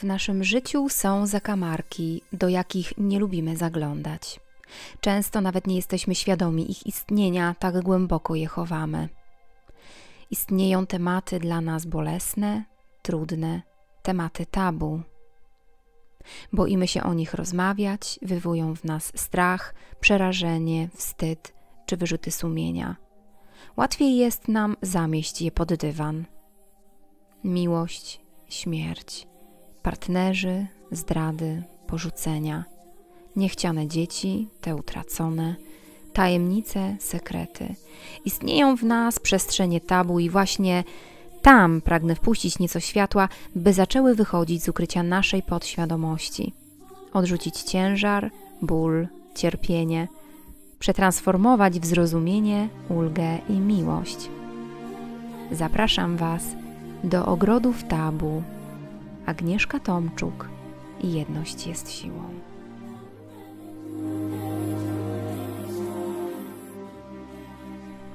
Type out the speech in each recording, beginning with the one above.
W naszym życiu są zakamarki, do jakich nie lubimy zaglądać. Często nawet nie jesteśmy świadomi ich istnienia, tak głęboko je chowamy. Istnieją tematy dla nas bolesne, trudne, tematy tabu. Boimy się o nich rozmawiać, wywołują w nas strach, przerażenie, wstyd czy wyrzuty sumienia. Łatwiej jest nam zamieść je pod dywan. Miłość, śmierć, partnerzy, zdrady, porzucenia, niechciane dzieci, te utracone, tajemnice, sekrety. Istnieją w nas przestrzenie tabu i właśnie tam pragnę wpuścić nieco światła, by zaczęły wychodzić z ukrycia naszej podświadomości. Odrzucić ciężar, ból, cierpienie, przetransformować w zrozumienie, ulgę i miłość. Zapraszam Was do ogrodów tabu. Agnieszka Tomczuk i jedność jest siłą.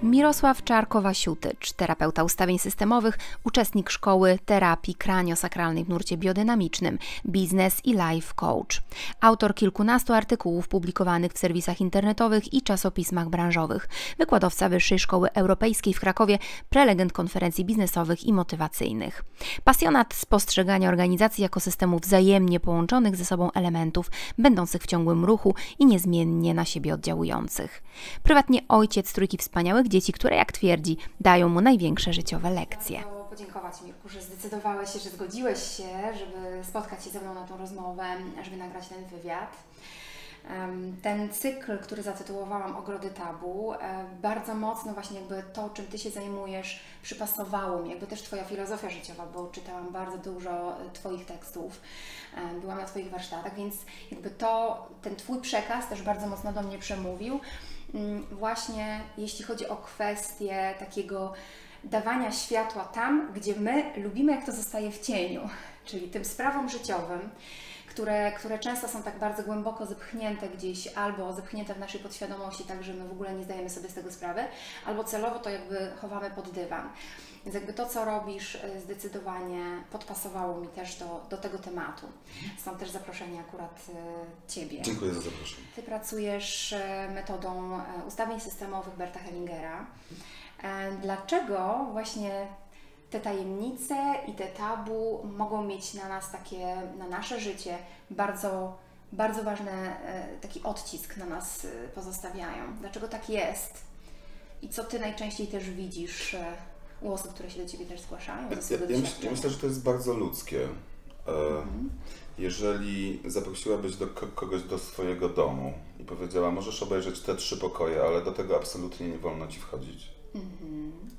Mirosław Czarkowa-Siutycz, terapeuta ustawień systemowych, uczestnik szkoły terapii kraniosakralnej w nurcie biodynamicznym, biznes i life coach. Autor kilkunastu artykułów publikowanych w serwisach internetowych i czasopismach branżowych. Wykładowca Wyższej Szkoły Europejskiej w Krakowie, prelegent konferencji biznesowych i motywacyjnych. Pasjonat spostrzegania organizacji jako systemów wzajemnie połączonych ze sobą elementów, będących w ciągłym ruchu i niezmiennie na siebie oddziałujących. Prywatnie ojciec trójki wspaniałych dzieci, które, jak twierdzi, dają mu największe życiowe lekcje. Podziękować Mirku, że zdecydowałeś się, że zgodziłeś się, żeby spotkać się ze mną na tą rozmowę, żeby nagrać ten wywiad. Ten cykl, który zatytułowałam Ogrody Tabu, e, bardzo mocno właśnie jakby to, czym Ty się zajmujesz, przypasowało mi, jakby też Twoja filozofia życiowa, bo czytałam bardzo dużo e, Twoich tekstów, e, byłam na Twoich warsztatach, więc jakby to, ten Twój przekaz też bardzo mocno do mnie przemówił. Mm, właśnie jeśli chodzi o kwestię takiego dawania światła tam, gdzie my lubimy, jak to zostaje w cieniu, czyli tym sprawom życiowym, które, które często są tak bardzo głęboko zepchnięte gdzieś, albo zepchnięte w naszej podświadomości, tak że my w ogóle nie zdajemy sobie z tego sprawy, albo celowo to jakby chowamy pod dywan. Więc jakby to, co robisz, e, zdecydowanie podpasowało mi też do, do tego tematu. Stąd też zaproszenie akurat e, Ciebie. Dziękuję za zaproszenie. Ty pracujesz e, metodą ustawień systemowych Berta Hellingera. Dlaczego właśnie te tajemnice i te tabu mogą mieć na nas takie, na nasze życie bardzo, bardzo ważny taki odcisk na nas pozostawiają? Dlaczego tak jest? I co Ty najczęściej też widzisz u osób, które się do Ciebie też zgłaszają? Ja, ja, myśl, ja myślę, że to jest bardzo ludzkie. E, mhm. Jeżeli zaprosiłabyś do kogoś do swojego domu i powiedziała, możesz obejrzeć te trzy pokoje, ale do tego absolutnie nie wolno Ci wchodzić. Mhm.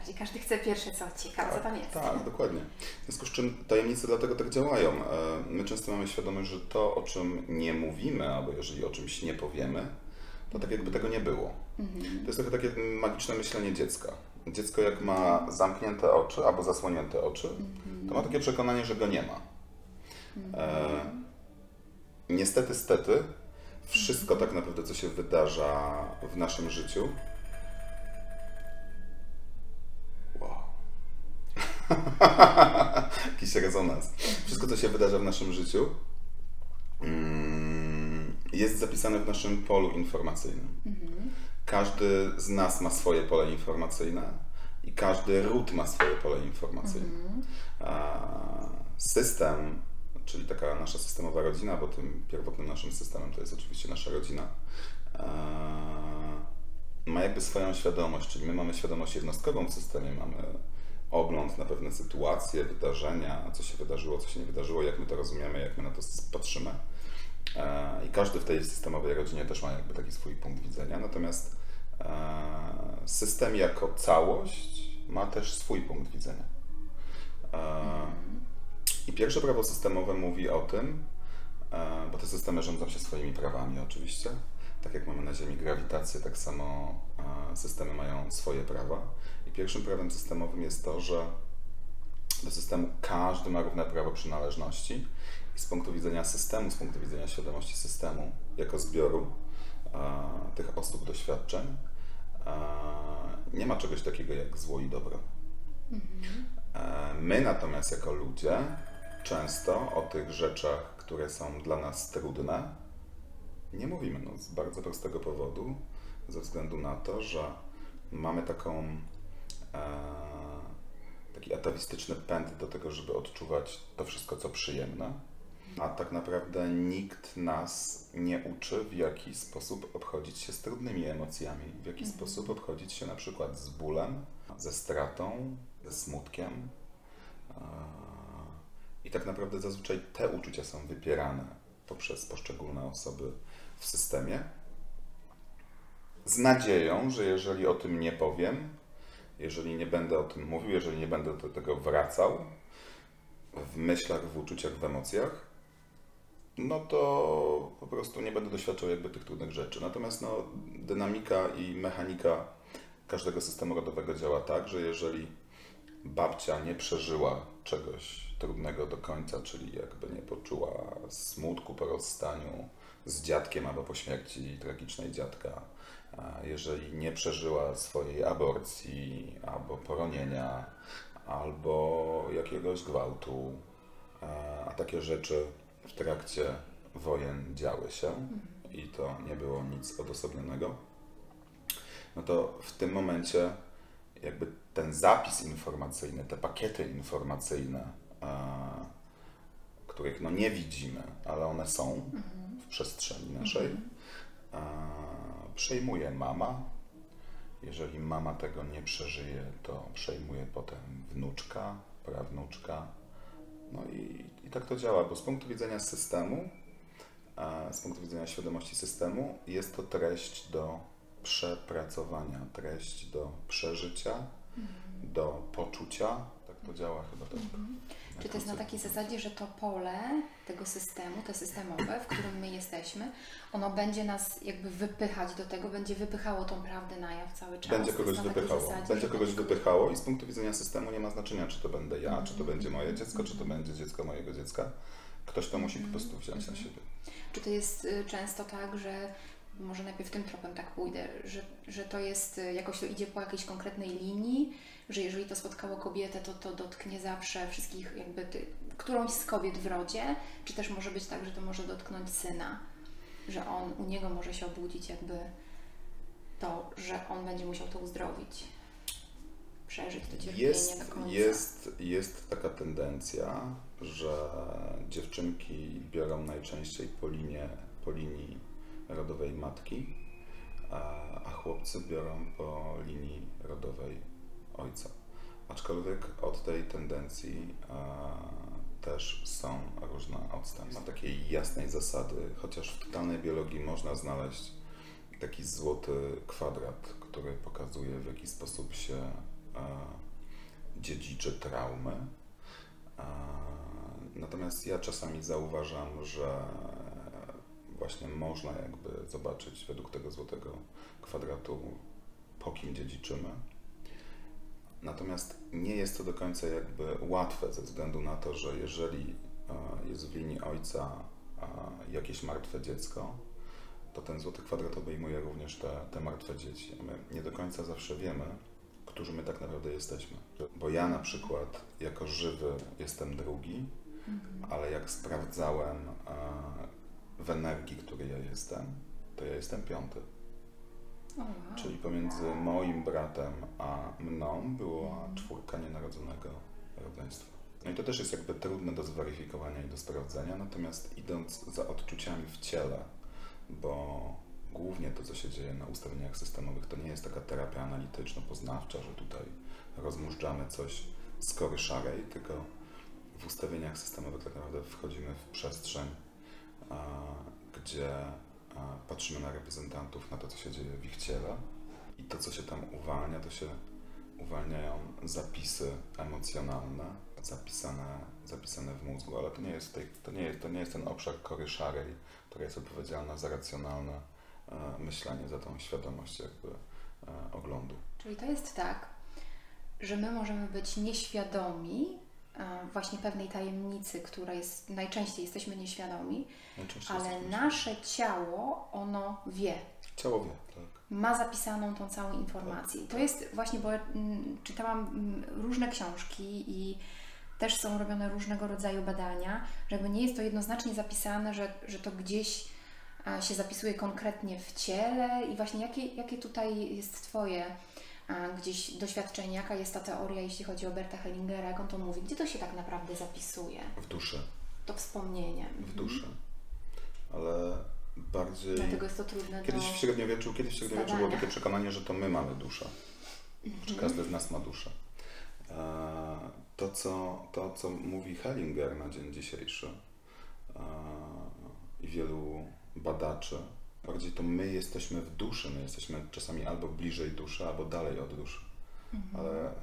Najbardziej. Każdy chce pierwsze co ciekawe, tak, co tam jest. Tak, dokładnie. W związku z czym tajemnice dlatego tak działają. E, my często mamy świadomość, że to, o czym nie mówimy, albo jeżeli o czymś nie powiemy, to tak jakby tego nie było. Mhm. To jest trochę takie magiczne myślenie dziecka. Dziecko jak ma zamknięte oczy albo zasłonięte oczy, to ma takie przekonanie, że go nie ma. E, niestety, stety, wszystko tak naprawdę, co się wydarza w naszym życiu, Jakiś rezonans. Wszystko, co się wydarza w naszym życiu, mm, jest zapisane w naszym polu informacyjnym. Mhm. Każdy z nas ma swoje pole informacyjne i każdy ród ma swoje pole informacyjne. Mhm. System, czyli taka nasza systemowa rodzina, bo tym pierwotnym naszym systemem to jest oczywiście nasza rodzina, ma jakby swoją świadomość, czyli my mamy świadomość jednostkową w systemie, mamy ogląd na pewne sytuacje, wydarzenia, co się wydarzyło, co się nie wydarzyło, jak my to rozumiemy, jak my na to patrzymy. I każdy w tej systemowej rodzinie też ma jakby taki swój punkt widzenia. Natomiast E, system jako całość ma też swój punkt widzenia. E, I pierwsze prawo systemowe mówi o tym, e, bo te systemy rządzą się swoimi prawami oczywiście. Tak jak mamy na Ziemi grawitację, tak samo systemy mają swoje prawa. I pierwszym prawem systemowym jest to, że do systemu każdy ma równe prawo przynależności. I z punktu widzenia systemu, z punktu widzenia świadomości systemu, jako zbioru tych osób, doświadczeń, nie ma czegoś takiego jak zło i dobro. Mhm. My natomiast jako ludzie często o tych rzeczach, które są dla nas trudne, nie mówimy no, z bardzo prostego powodu, ze względu na to, że mamy taką e, taki atawistyczny pęd do tego, żeby odczuwać to wszystko, co przyjemne, a tak naprawdę nikt nas nie uczy, w jaki sposób obchodzić się z trudnymi emocjami, w jaki mhm. sposób obchodzić się na przykład z bólem, ze stratą, ze smutkiem. E, I tak naprawdę zazwyczaj te uczucia są wypierane poprzez poszczególne osoby w systemie. Z nadzieją, że jeżeli o tym nie powiem, jeżeli nie będę o tym mówił, jeżeli nie będę do tego wracał w myślach, w uczuciach, w emocjach, no to po prostu nie będę doświadczał jakby tych trudnych rzeczy. Natomiast no, dynamika i mechanika każdego systemu rodowego działa tak, że jeżeli babcia nie przeżyła czegoś trudnego do końca, czyli jakby nie poczuła smutku po rozstaniu z dziadkiem albo po śmierci tragicznej dziadka, jeżeli nie przeżyła swojej aborcji albo poronienia, albo jakiegoś gwałtu, a takie rzeczy w trakcie wojen działy się i to nie było nic odosobnionego, no to w tym momencie jakby ten zapis informacyjny, te pakiety informacyjne, których no nie widzimy, ale one są w przestrzeni naszej, przejmuje mama. Jeżeli mama tego nie przeżyje, to przejmuje potem wnuczka, prawnuczka. No i, i tak to działa, bo z punktu widzenia systemu, z punktu widzenia świadomości systemu, jest to treść do przepracowania, treść do przeżycia, mhm. do poczucia. Tak to działa chyba tak. Mhm. Czy to jest na takiej zasadzie, że to pole tego systemu, to systemowe, w którym my jesteśmy, ono będzie nas jakby wypychać do tego, będzie wypychało tą prawdę na jaw cały czas? Będzie kogoś wypychało. Zasadzie, będzie kogoś wypychało i z punktu widzenia systemu nie ma znaczenia, czy to będę ja, czy to będzie moje dziecko, czy to będzie dziecko mojego dziecka. Ktoś to musi po prostu wziąć na siebie. Czy to jest y, często tak, że może najpierw tym tropem tak pójdę, że, że to jest, y, jakoś to idzie po jakiejś konkretnej linii, że jeżeli to spotkało kobietę, to to dotknie zawsze wszystkich, jakby ty, którąś z kobiet w rodzie, czy też może być tak, że to może dotknąć syna, że on, u niego może się obudzić jakby to, że on będzie musiał to uzdrowić, przeżyć to cierpienie jest, do końca. Jest, jest taka tendencja, że dziewczynki biorą najczęściej po, linie, po linii rodowej matki, a, chłopcy biorą po linii rodowej ojca. Aczkolwiek od tej tendencji też są różne odstępy. Ma takiej jasnej zasady, chociaż w totalnej biologii można znaleźć taki złoty kwadrat, który pokazuje w jaki sposób się e, dziedziczy traumy. Natomiast ja czasami zauważam, że właśnie można jakby zobaczyć według tego złotego kwadratu, po kim dziedziczymy Natomiast nie jest to do końca jakby łatwe ze względu na to, że jeżeli e, jest w linii ojca jakieś martwe dziecko, to ten złoty kwadrat obejmuje również te, te martwe dzieci. My nie do końca zawsze wiemy, którzy my tak naprawdę jesteśmy. Bo ja na przykład jako żywy jestem drugi, mhm. ale jak sprawdzałem e, w energii, której ja jestem, to ja jestem piąty. wow. Czyli pomiędzy moim bratem a mną była czwórka nienarodzonego rodzeństwa. No i to też jest jakby trudne do zweryfikowania i do sprawdzenia, natomiast idąc za odczuciami w ciele, bo głównie to, co się dzieje na ustawieniach systemowych, to nie jest taka terapia analityczno-poznawcza, że tutaj rozmużdżamy coś z kory szarej, tylko w ustawieniach systemowych tak naprawdę wchodzimy w przestrzeń, gdzie patrzymy na reprezentantów, na to, co się dzieje w ich ciele i to, co się tam uwalnia, to się uwalniają zapisy emocjonalne, zapisane, zapisane w mózgu, ale to nie, jest tej, to, nie jest, to nie jest ten obszar kory szarej, która jest odpowiedzialna za racjonalne e, myślenie, za tą świadomość jakby e, oglądu. Czyli to jest tak, że my możemy być nieświadomi właśnie pewnej tajemnicy, która jest, najczęściej jesteśmy nieświadomi, najczęściej ale jesteśmy nasze ciało, ono wie. Ciało wie, tak ma zapisaną tą całą informację. To jest właśnie, bo mm, czytałam mm, różne książki i też są robione różnego rodzaju badania, że jakby nie jest to jednoznacznie zapisane, że, że to gdzieś się zapisuje konkretnie w ciele i właśnie jakie, jakie tutaj jest Twoje gdzieś doświadczenie, jaka jest ta teoria, jeśli chodzi o Berta Hellingera, jak on to mówi, gdzie to się tak naprawdę zapisuje? W duszy. To wspomnienie. W mhm. duszy. Ale bardziej... Dlatego jest to trudne Kiedyś w średniowieczu, kiedyś w średniowieczu było takie przekonanie, że to my mamy duszę. Mhm. Że każdy z nas ma duszę. E, to co, to, co mówi Hellinger na dzień dzisiejszy e, i wielu badaczy, bardziej to my jesteśmy w duszy, my jesteśmy czasami albo bliżej duszy, albo dalej od duszy, mhm. ale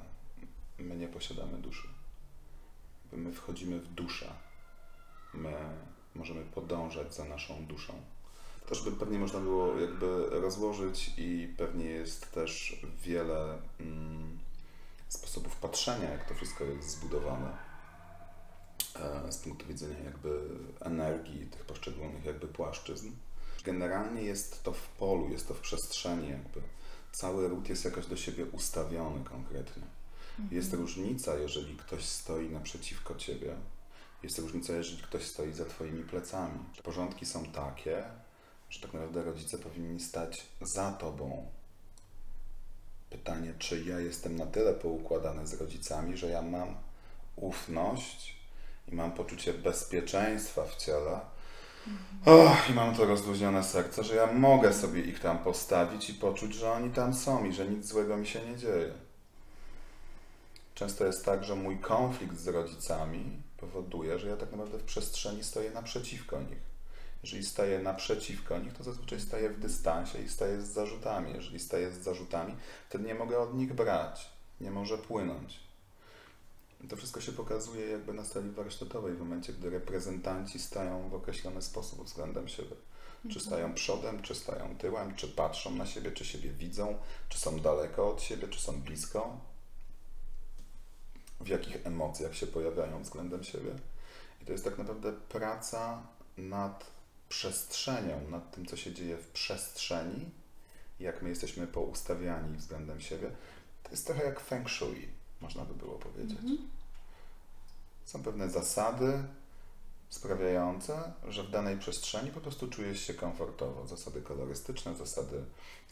my nie posiadamy duszy. My wchodzimy w duszę. My możemy podążać za naszą duszą. Też by pewnie można było jakby rozłożyć i pewnie jest też wiele mm, sposobów patrzenia, jak to wszystko jest zbudowane e, z punktu widzenia jakby energii tych poszczególnych jakby płaszczyzn. Generalnie jest to w polu, jest to w przestrzeni jakby. Cały ród jest jakoś do siebie ustawiony konkretnie. Mhm. Jest różnica, jeżeli ktoś stoi naprzeciwko ciebie, jest różnica, jeżeli ktoś stoi za twoimi plecami. Porządki są takie, że tak naprawdę rodzice powinni stać za tobą. Pytanie, czy ja jestem na tyle poukładany z rodzicami, że ja mam ufność i mam poczucie bezpieczeństwa w ciele, Oh, I mam to rozluźnione serce, że ja mogę sobie ich tam postawić i poczuć, że oni tam są i że nic złego mi się nie dzieje. Często jest tak, że mój konflikt z rodzicami powoduje, że ja tak naprawdę w przestrzeni stoję naprzeciwko nich. Jeżeli staję naprzeciwko nich, to zazwyczaj staję w dystansie i staję z zarzutami. Jeżeli staję z zarzutami, to nie mogę od nich brać, nie może płynąć. To wszystko się pokazuje jakby na sali warsztatowej w momencie, gdy reprezentanci stają w określony sposób względem siebie. Czy mhm. stają przodem, czy stają tyłem, czy patrzą na siebie, czy siebie widzą, czy są daleko od siebie, czy są blisko, w jakich emocjach się pojawiają względem siebie. I to jest tak naprawdę praca nad przestrzenią, nad tym, co się dzieje w przestrzeni, jak my jesteśmy poustawiani względem siebie. To jest trochę jak feng shui można by było powiedzieć. Mhm. Są pewne zasady sprawiające, że w danej przestrzeni po prostu czujesz się komfortowo. Zasady kolorystyczne, zasady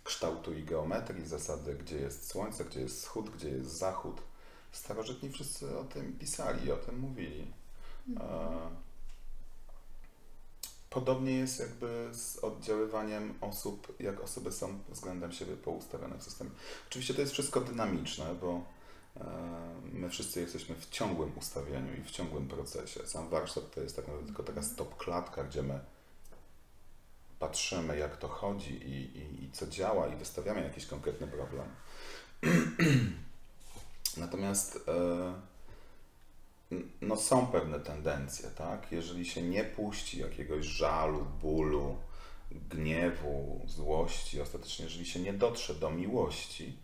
kształtu i geometrii, zasady, gdzie jest słońce, gdzie jest wschód, gdzie jest zachód. Starożytni wszyscy o tym pisali, o tym mówili. Mhm. E, podobnie jest jakby z oddziaływaniem osób, jak osoby są względem siebie poustawione w systemie. Oczywiście to jest wszystko dynamiczne, bo my wszyscy jesteśmy w ciągłym ustawieniu i w ciągłym procesie. Sam warsztat to jest tak naprawdę tylko taka stop klatka, gdzie my patrzymy, jak to chodzi i, i, i co działa, i wystawiamy jakiś konkretny problem. Natomiast e, no, są pewne tendencje, tak? Jeżeli się nie puści jakiegoś żalu, bólu, gniewu, złości, ostatecznie, jeżeli się nie dotrze do miłości,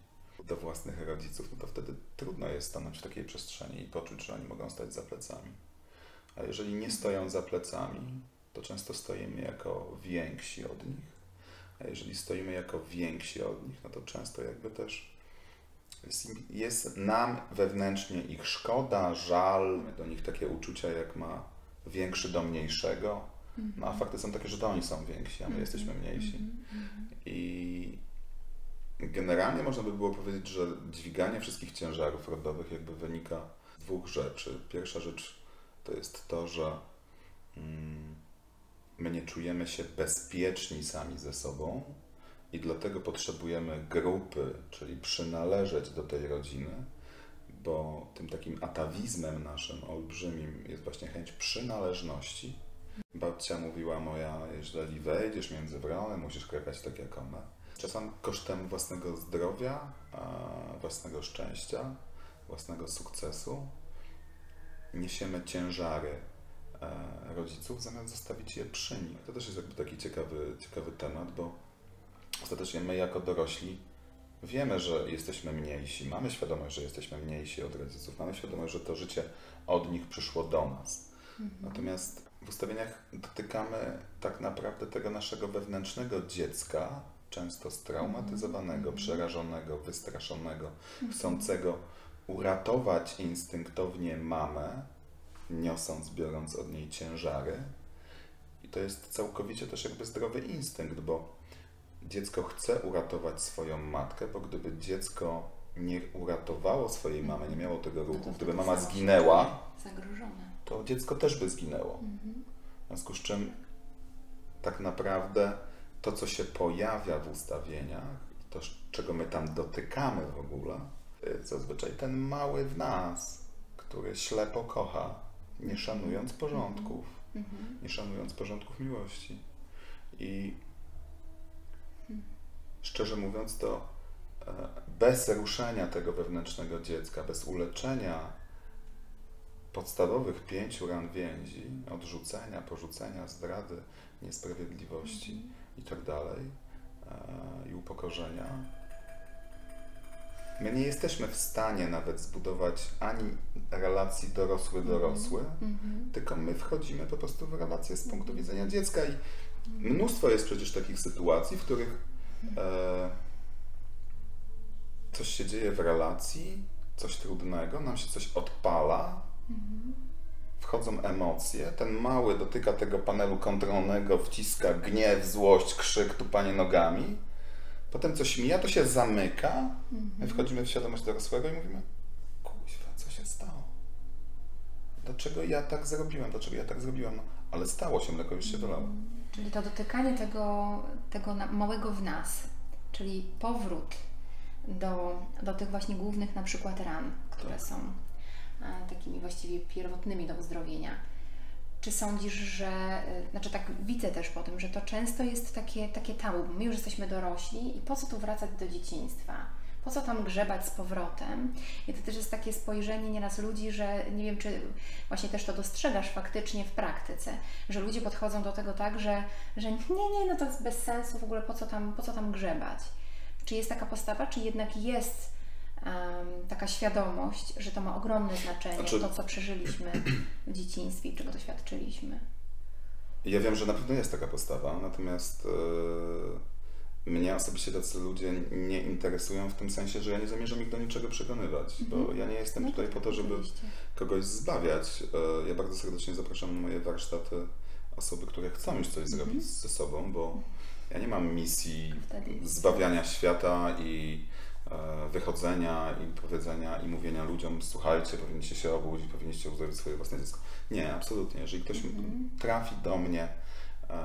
do własnych rodziców, no to wtedy trudno jest stanąć w takiej przestrzeni i poczuć, że oni mogą stać za plecami. A jeżeli nie stoją za plecami, to często stoimy jako więksi od nich. A jeżeli stoimy jako więksi od nich, no to często jakby też jest, jest nam wewnętrznie ich szkoda, żal, do nich takie uczucia, jak ma większy do mniejszego. No a fakty są takie, że to oni są więksi, a my jesteśmy mniejsi. I Generalnie można by było powiedzieć, że dźwiganie wszystkich ciężarów rodowych jakby wynika z dwóch rzeczy. Pierwsza rzecz to jest to, że mm, my nie czujemy się bezpieczni sami ze sobą i dlatego potrzebujemy grupy, czyli przynależeć do tej rodziny, bo tym takim atawizmem naszym olbrzymim jest właśnie chęć przynależności. Babcia mówiła moja, jeżeli wejdziesz między wrony, musisz krakać tak jak ona czasem kosztem własnego zdrowia, własnego szczęścia, własnego sukcesu niesiemy ciężary e, rodziców, zamiast zostawić je przy nich. To też jest jakby taki ciekawy, ciekawy temat, bo ostatecznie my jako dorośli wiemy, że jesteśmy mniejsi, mamy świadomość, że jesteśmy mniejsi od rodziców, mamy świadomość, że to życie od nich przyszło do nas. Mhm. Natomiast w ustawieniach dotykamy tak naprawdę tego naszego wewnętrznego dziecka, często straumatyzowanego, mhm. przerażonego, wystraszonego, mhm. chcącego uratować instynktownie mamę, niosąc, biorąc od niej ciężary. I to jest całkowicie też jakby zdrowy instynkt, bo dziecko chce uratować swoją matkę, bo gdyby dziecko nie uratowało swojej mamy, nie miało tego ruchu, No gdyby mama zginęła, Zagrożone. to dziecko też by zginęło. W związku z czym tak naprawdę to, co się pojawia w ustawieniach, to, czego my tam dotykamy w ogóle, jest zazwyczaj ten mały w nas, który ślepo kocha, nie szanując porządków, nie szanując porządków miłości. I szczerze mówiąc, to e, bez ruszenia tego wewnętrznego dziecka, bez uleczenia podstawowych pięciu ran więzi, odrzucenia, porzucenia, zdrady, niesprawiedliwości i tak dalej, e, i upokorzenia, my nie jesteśmy w stanie nawet zbudować ani relacji dorosły-dorosły, tylko my wchodzimy po prostu w relacje z punktu widzenia dziecka i mnóstwo jest przecież takich sytuacji, w których e, coś się dzieje w relacji, coś trudnego, nam się coś odpala, wchodzą emocje, ten mały dotyka tego panelu kontrolnego, wciska gniew, złość, krzyk, tupanie nogami, potem coś mija, to się zamyka, my wchodzimy w świadomość dorosłego i mówimy, kuźwa, co się stało? Dlaczego ja tak zrobiłem? Dlaczego ja tak zrobiłam? No, ale stało się, mleko już się wylało. Czyli to dotykanie tego, tego małego w nas, czyli powrót do, do tych właśnie głównych na przykład ran, które są e, takimi właściwie pierwotnymi do uzdrowienia. Czy sądzisz, że, e, znaczy tak widzę też po tym, że to często jest takie, takie tabu, bo my już jesteśmy dorośli i po co tu wracać do dzieciństwa? Po co tam grzebać z powrotem? I to też jest takie spojrzenie nieraz ludzi, że nie wiem, czy właśnie też to dostrzegasz faktycznie w praktyce, że ludzie podchodzą do tego tak, że, że nie, nie, no to jest bez sensu w ogóle, po co tam, po co tam grzebać? Czy jest taka postawa, czy jednak jest taka świadomość, że to ma ogromne znaczenie, Znaczy- to co przeżyliśmy w dzieciństwie i czego doświadczyliśmy? Ja wiem, że na pewno jest taka postawa, natomiast e, mnie osobiście tacy ludzie nie interesują w tym sensie, że ja nie zamierzam ich do niczego przekonywać, bo ja nie jestem No tutaj tak, po to, żeby oczywiście. kogoś zbawiać. E, Ja bardzo serdecznie zapraszam na moje warsztaty osoby, które chcą już coś zrobić ze sobą, bo ja nie mam misji zbawiania świata i wychodzenia i powiedzenia i mówienia ludziom, słuchajcie, powinniście się obudzić, powinniście uzdrowić swoje własne dziecko. Nie, absolutnie. Jeżeli ktoś m- trafi do mnie e,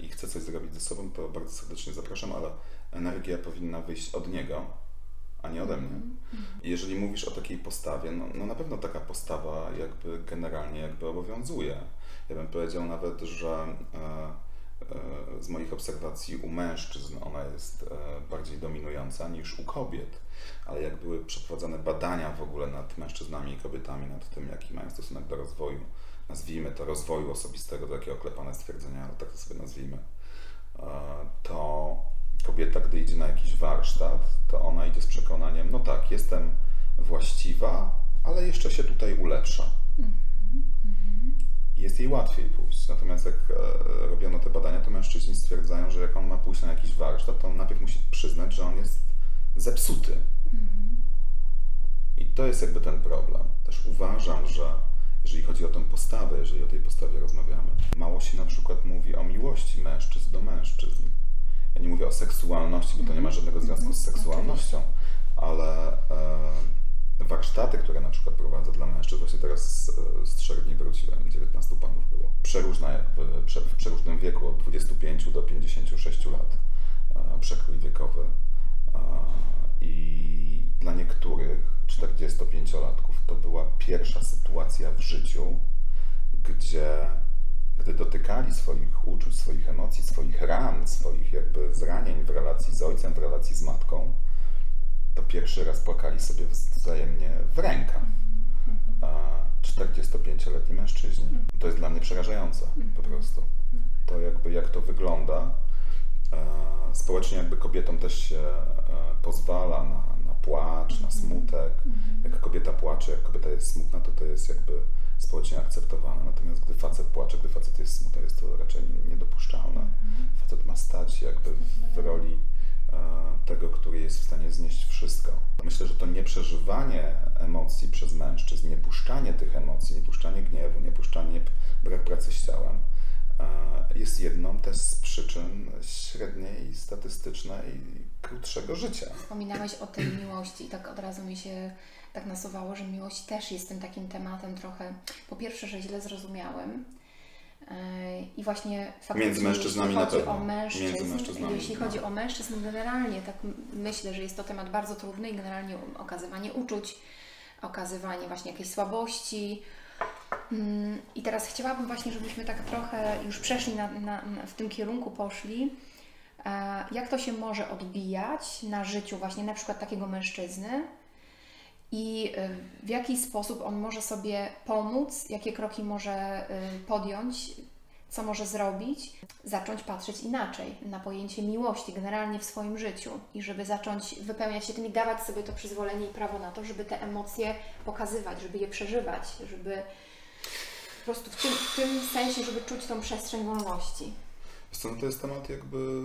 i chce coś zrobić ze sobą, to bardzo serdecznie zapraszam, ale energia powinna wyjść od niego, a nie ode mnie. Jeżeli mówisz o takiej postawie, no, no na pewno taka postawa jakby generalnie jakby obowiązuje. Ja bym powiedział nawet, że e, e, z moich obserwacji u mężczyzn ona jest dominująca niż u kobiet. Ale jak były przeprowadzane badania w ogóle nad mężczyznami i kobietami, nad tym, jaki mają stosunek do rozwoju, nazwijmy to rozwoju osobistego, takie oklepane stwierdzenia, ale tak to sobie nazwijmy, e, to kobieta, gdy idzie na jakiś warsztat, to ona idzie z przekonaniem, no tak, jestem właściwa, ale jeszcze się tutaj ulepsza. Jest jej łatwiej pójść. Natomiast jak e, robiono te badania, to mężczyźni stwierdzają, że jak on ma pójść na jakiś warsztat, to on najpierw musi przyznać, że on jest zepsuty. I to jest jakby ten problem. Też uważam, że jeżeli chodzi o tę postawę, jeżeli o tej postawie rozmawiamy, mało się na przykład mówi o miłości mężczyzn do mężczyzn. Ja nie mówię o seksualności, bo to nie ma żadnego związku z seksualnością, ale e, warsztaty, które na przykład prowadzę dla mężczyzn, właśnie teraz e, z trzech dni wróciłem, 19 panów było. Przeróżna jakby, prze, w przeróżnym wieku, od 25 do 56 lat, e, przekrój wiekowy. E, I dla niektórych 45-latków to była pierwsza sytuacja w życiu, gdzie gdy dotykali swoich uczuć, swoich emocji, swoich ran, swoich jakby zranień w relacji z ojcem, w relacji z matką, to pierwszy raz płakali sobie wzajemnie w rękach. A 45-letni mężczyźni. To jest dla mnie przerażające po prostu. To jakby jak to wygląda. E, Społecznie jakby kobietom też się e, pozwala na, na płacz, na smutek. Jak kobieta płacze, jak kobieta jest smutna, to to jest jakby społecznie akceptowane. Natomiast gdy facet płacze, gdy facet jest smutny, jest to raczej niedopuszczalne. Facet ma stać jakby w roli tego, który jest w stanie znieść wszystko. Myślę, że to nieprzeżywanie puszczanie tych emocji, nie puszczanie gniewu, nie puszczanie brak pracy z ciałem e, jest jedną też z przyczyn średniej statystycznej krótszego życia. Wspominałeś o tej miłości i tak od razu mi się tak nasuwało, że miłość też jest tym takim tematem trochę, po pierwsze, że źle zrozumiałem, i właśnie faktycznie, Między mężczyznami jeśli chodzi o mężczyzn, Między mężczyznami, jeśli no. chodzi o mężczyzn generalnie, tak myślę, że jest to temat bardzo trudny i generalnie okazywanie uczuć, okazywanie właśnie jakiejś słabości. Mm, I teraz chciałabym właśnie, żebyśmy tak trochę już przeszli na, na, na, w tym kierunku, poszli. E, Jak to się może odbijać na życiu właśnie na przykład takiego mężczyzny, i y, w jaki sposób on może sobie pomóc, jakie kroki może y, podjąć, co może zrobić, zacząć patrzeć inaczej na pojęcie miłości generalnie w swoim życiu i żeby zacząć wypełniać się tym i dawać sobie to przyzwolenie i prawo na to, żeby te emocje pokazywać, żeby je przeżywać, żeby po prostu w tym, w tym sensie, żeby czuć tą przestrzeń wolności. Wiesz co, no to jest temat jakby,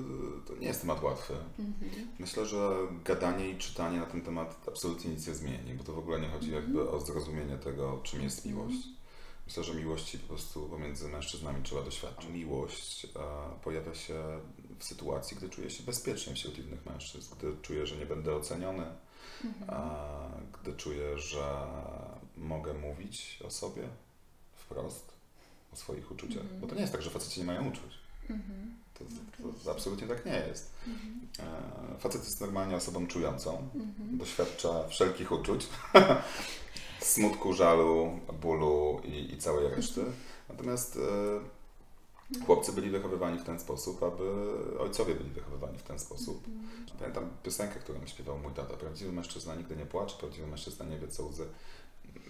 to nie jest temat łatwy. Mhm. Myślę, że gadanie i czytanie na ten temat absolutnie nic nie zmieni, bo to w ogóle nie chodzi Mhm. jakby o zrozumienie tego, czym jest miłość. Myślę, że miłości po prostu pomiędzy mężczyznami trzeba doświadczyć. Miłość e, pojawia się w sytuacji, gdy czuję się bezpiecznie wśród innych mężczyzn, gdy czuję, że nie będę oceniony, Mhm. gdy czuję, że mogę mówić o sobie wprost, o swoich uczuciach. Mhm. Bo to nie jest tak, że faceci nie mają uczuć. Mhm. To, to, to absolutnie tak nie jest. E, Facet jest normalnie osobą czującą, Mhm. doświadcza wszelkich uczuć, smutku, żalu, bólu i, i całej reszty. Natomiast e, chłopcy byli wychowywani w ten sposób, aby ojcowie byli wychowywani w ten sposób. Pamiętam piosenkę, którą śpiewał mój tata. Prawdziwy mężczyzna nigdy nie płacze, prawdziwy mężczyzna nie wie co łzy.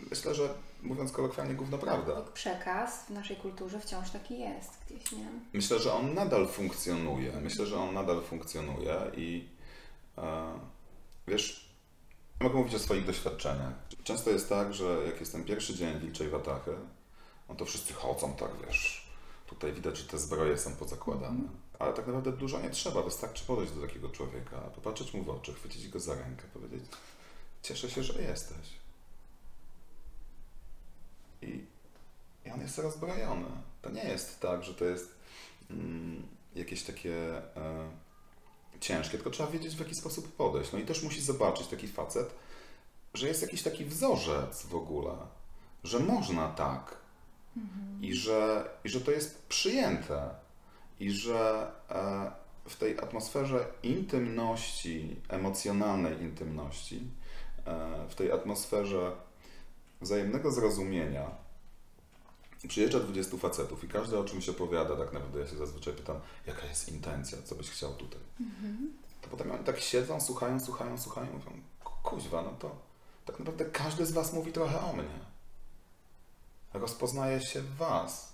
Myślę, że mówiąc kolokwialnie, gówno prawda. Przekaz w naszej kulturze wciąż taki jest gdzieś, nie? Myślę, że on nadal funkcjonuje. Myślę, że on nadal funkcjonuje i e, wiesz, mogę mówić o swoich doświadczeniach. Często jest tak, że jak jest ten pierwszy dzień Wilczej Watachy, no to wszyscy chodzą tak, wiesz, tutaj widać, że te zbroje są pozakładane. Ale tak naprawdę dużo nie trzeba, wystarczy podejść do takiego człowieka, popatrzeć mu w oczy, chwycić go za rękę, powiedzieć cieszę się, że jesteś. I, i on jest rozbrojony. To nie jest tak, że to jest mm, jakieś takie e, ciężkie, tylko trzeba wiedzieć, w jaki sposób podejść. No i też musi zobaczyć taki facet, że jest jakiś taki wzorzec w ogóle, że można tak i, że, i że to jest przyjęte i że e, w tej atmosferze intymności, emocjonalnej intymności, e, w tej atmosferze wzajemnego zrozumienia przyjeżdża 20 facetów i każdy o czymś opowiada, tak naprawdę ja się zazwyczaj pytam, jaka jest intencja, co byś chciał tutaj. To potem oni tak siedzą, słuchają, słuchają, słuchają, mówią, kuźwa, no to tak naprawdę każdy z was mówi trochę o mnie. Rozpoznaje się w was.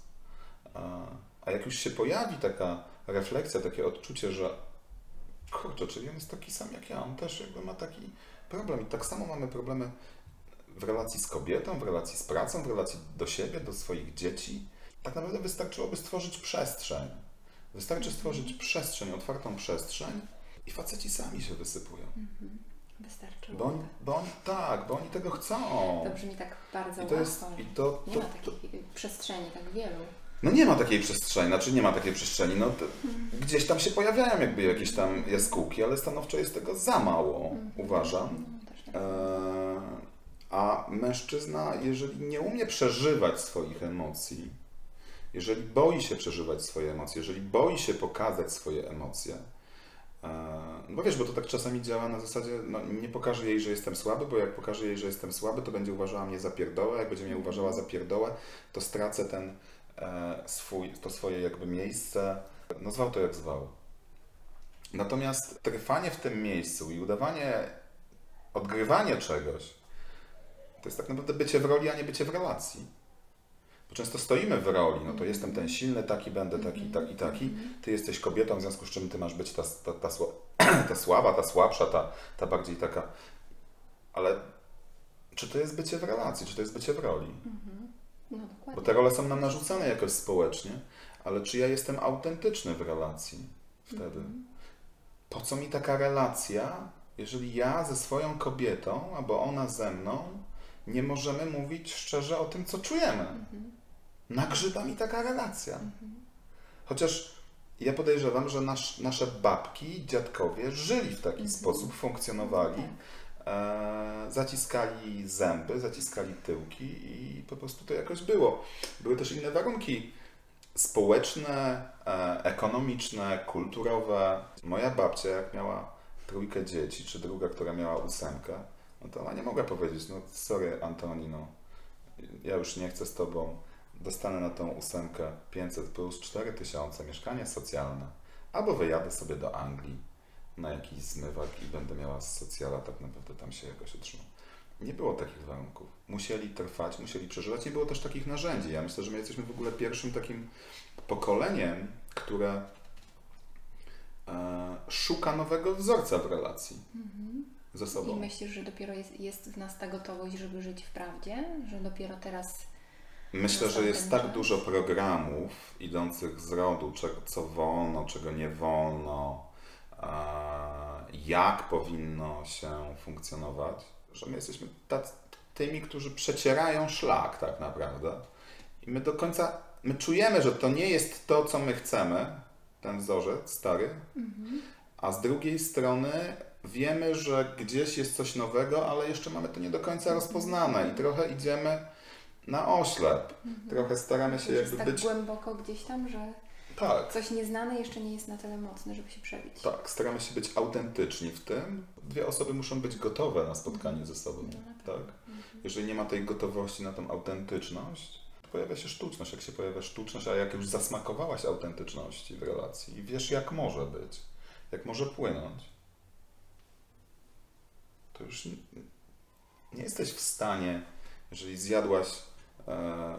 A, a jak już się pojawi taka refleksja, takie odczucie, że kurczę, czyli on jest taki sam jak ja, on też jakby ma taki problem i tak samo mamy problemy w relacji z kobietą, w relacji z pracą, w relacji do siebie, do swoich dzieci. Tak naprawdę wystarczyłoby stworzyć przestrzeń. Wystarczy stworzyć przestrzeń, otwartą przestrzeń i faceci sami się wysypują. Wystarczy. Bo oni, bo oni tak, bo oni tego chcą. To brzmi tak bardzo I to jest, łatwo. i to, Nie to, ma to, takiej przestrzeni tak wielu. no nie ma takiej przestrzeni, znaczy nie ma takiej przestrzeni, no to gdzieś tam się pojawiają jakby jakieś tam jaskółki, ale stanowczo jest tego za mało, uważam. No, tak. Eee, A mężczyzna, jeżeli nie umie przeżywać swoich emocji, jeżeli boi się przeżywać swoje emocje, jeżeli boi się pokazać swoje emocje, bo wiesz, bo to tak czasami działa na zasadzie, no nie pokażę jej, że jestem słaby, bo jak pokażę jej, że jestem słaby, to będzie uważała mnie za pierdołę, jak będzie mnie uważała za pierdołę, to stracę ten e, swój, to swoje jakby miejsce, no zwał to jak zwał. Natomiast trwanie w tym miejscu i udawanie, odgrywanie czegoś, to jest tak naprawdę bycie w roli, a nie bycie w relacji. Bo często stoimy w roli, no to jestem ten silny, taki będę, taki, taki, taki. Ty jesteś kobietą, w związku z czym ty masz być ta, ta, ta, ta słaba, ta słabsza, ta, ta bardziej taka. Ale czy to jest bycie w relacji, czy to jest bycie w roli? No Bo te role są nam narzucane jakoś społecznie, ale czy ja jestem autentyczny w relacji wtedy? Po co mi taka relacja, jeżeli ja ze swoją kobietą, albo ona ze mną, nie możemy mówić szczerze o tym, co czujemy. Nagrzyba mi taka relacja. Chociaż ja podejrzewam, że nasz, nasze babki, dziadkowie żyli w taki sposób, funkcjonowali, e, zaciskali zęby, zaciskali tyłki i po prostu to jakoś było. Były też inne warunki społeczne, e, ekonomiczne, kulturowe. Moja babcia, jak miała trójkę dzieci, czy druga, która miała ósemkę, no nie mogła powiedzieć, no sorry Antonino, ja już nie chcę z tobą, dostanę na tą ósemkę 500 plus 4000, mieszkanie socjalne, albo wyjadę sobie do Anglii na jakiś zmywak i będę miała z socjala, tak naprawdę tam się jakoś utrzymam. Nie było takich warunków. Musieli trwać, musieli przeżywać. Nie było też takich narzędzi. Ja myślę, że my jesteśmy w ogóle pierwszym takim pokoleniem, które e, szuka nowego wzorca w relacji ze sobą. I myślisz, że dopiero jest, jest w nas ta gotowość, żeby żyć w prawdzie? Że dopiero teraz Myślę, że jest tak dużo programów idących z rodu, czego, co wolno, czego nie wolno, jak powinno się funkcjonować, że my jesteśmy tac, tymi, którzy przecierają szlak tak naprawdę. I my do końca, my czujemy, że to nie jest to, co my chcemy, ten wzorzec stary, a z drugiej strony wiemy, że gdzieś jest coś nowego, ale jeszcze mamy to nie do końca rozpoznane i trochę idziemy na oślep. Trochę staramy się już jakby tak być... głęboko gdzieś tam, że Tak, coś nieznane jeszcze nie jest na tyle mocne, żeby się przebić. tak, staramy się być autentyczni w tym. Dwie osoby muszą być gotowe na spotkanie ze sobą. No. Tak? Jeżeli nie ma tej gotowości na tą autentyczność, pojawia się sztuczność. Jak się pojawia sztuczność, a jak już zasmakowałaś autentyczności w relacji i wiesz, jak może być, jak może płynąć, to już nie, jesteś w stanie, jeżeli zjadłaś e,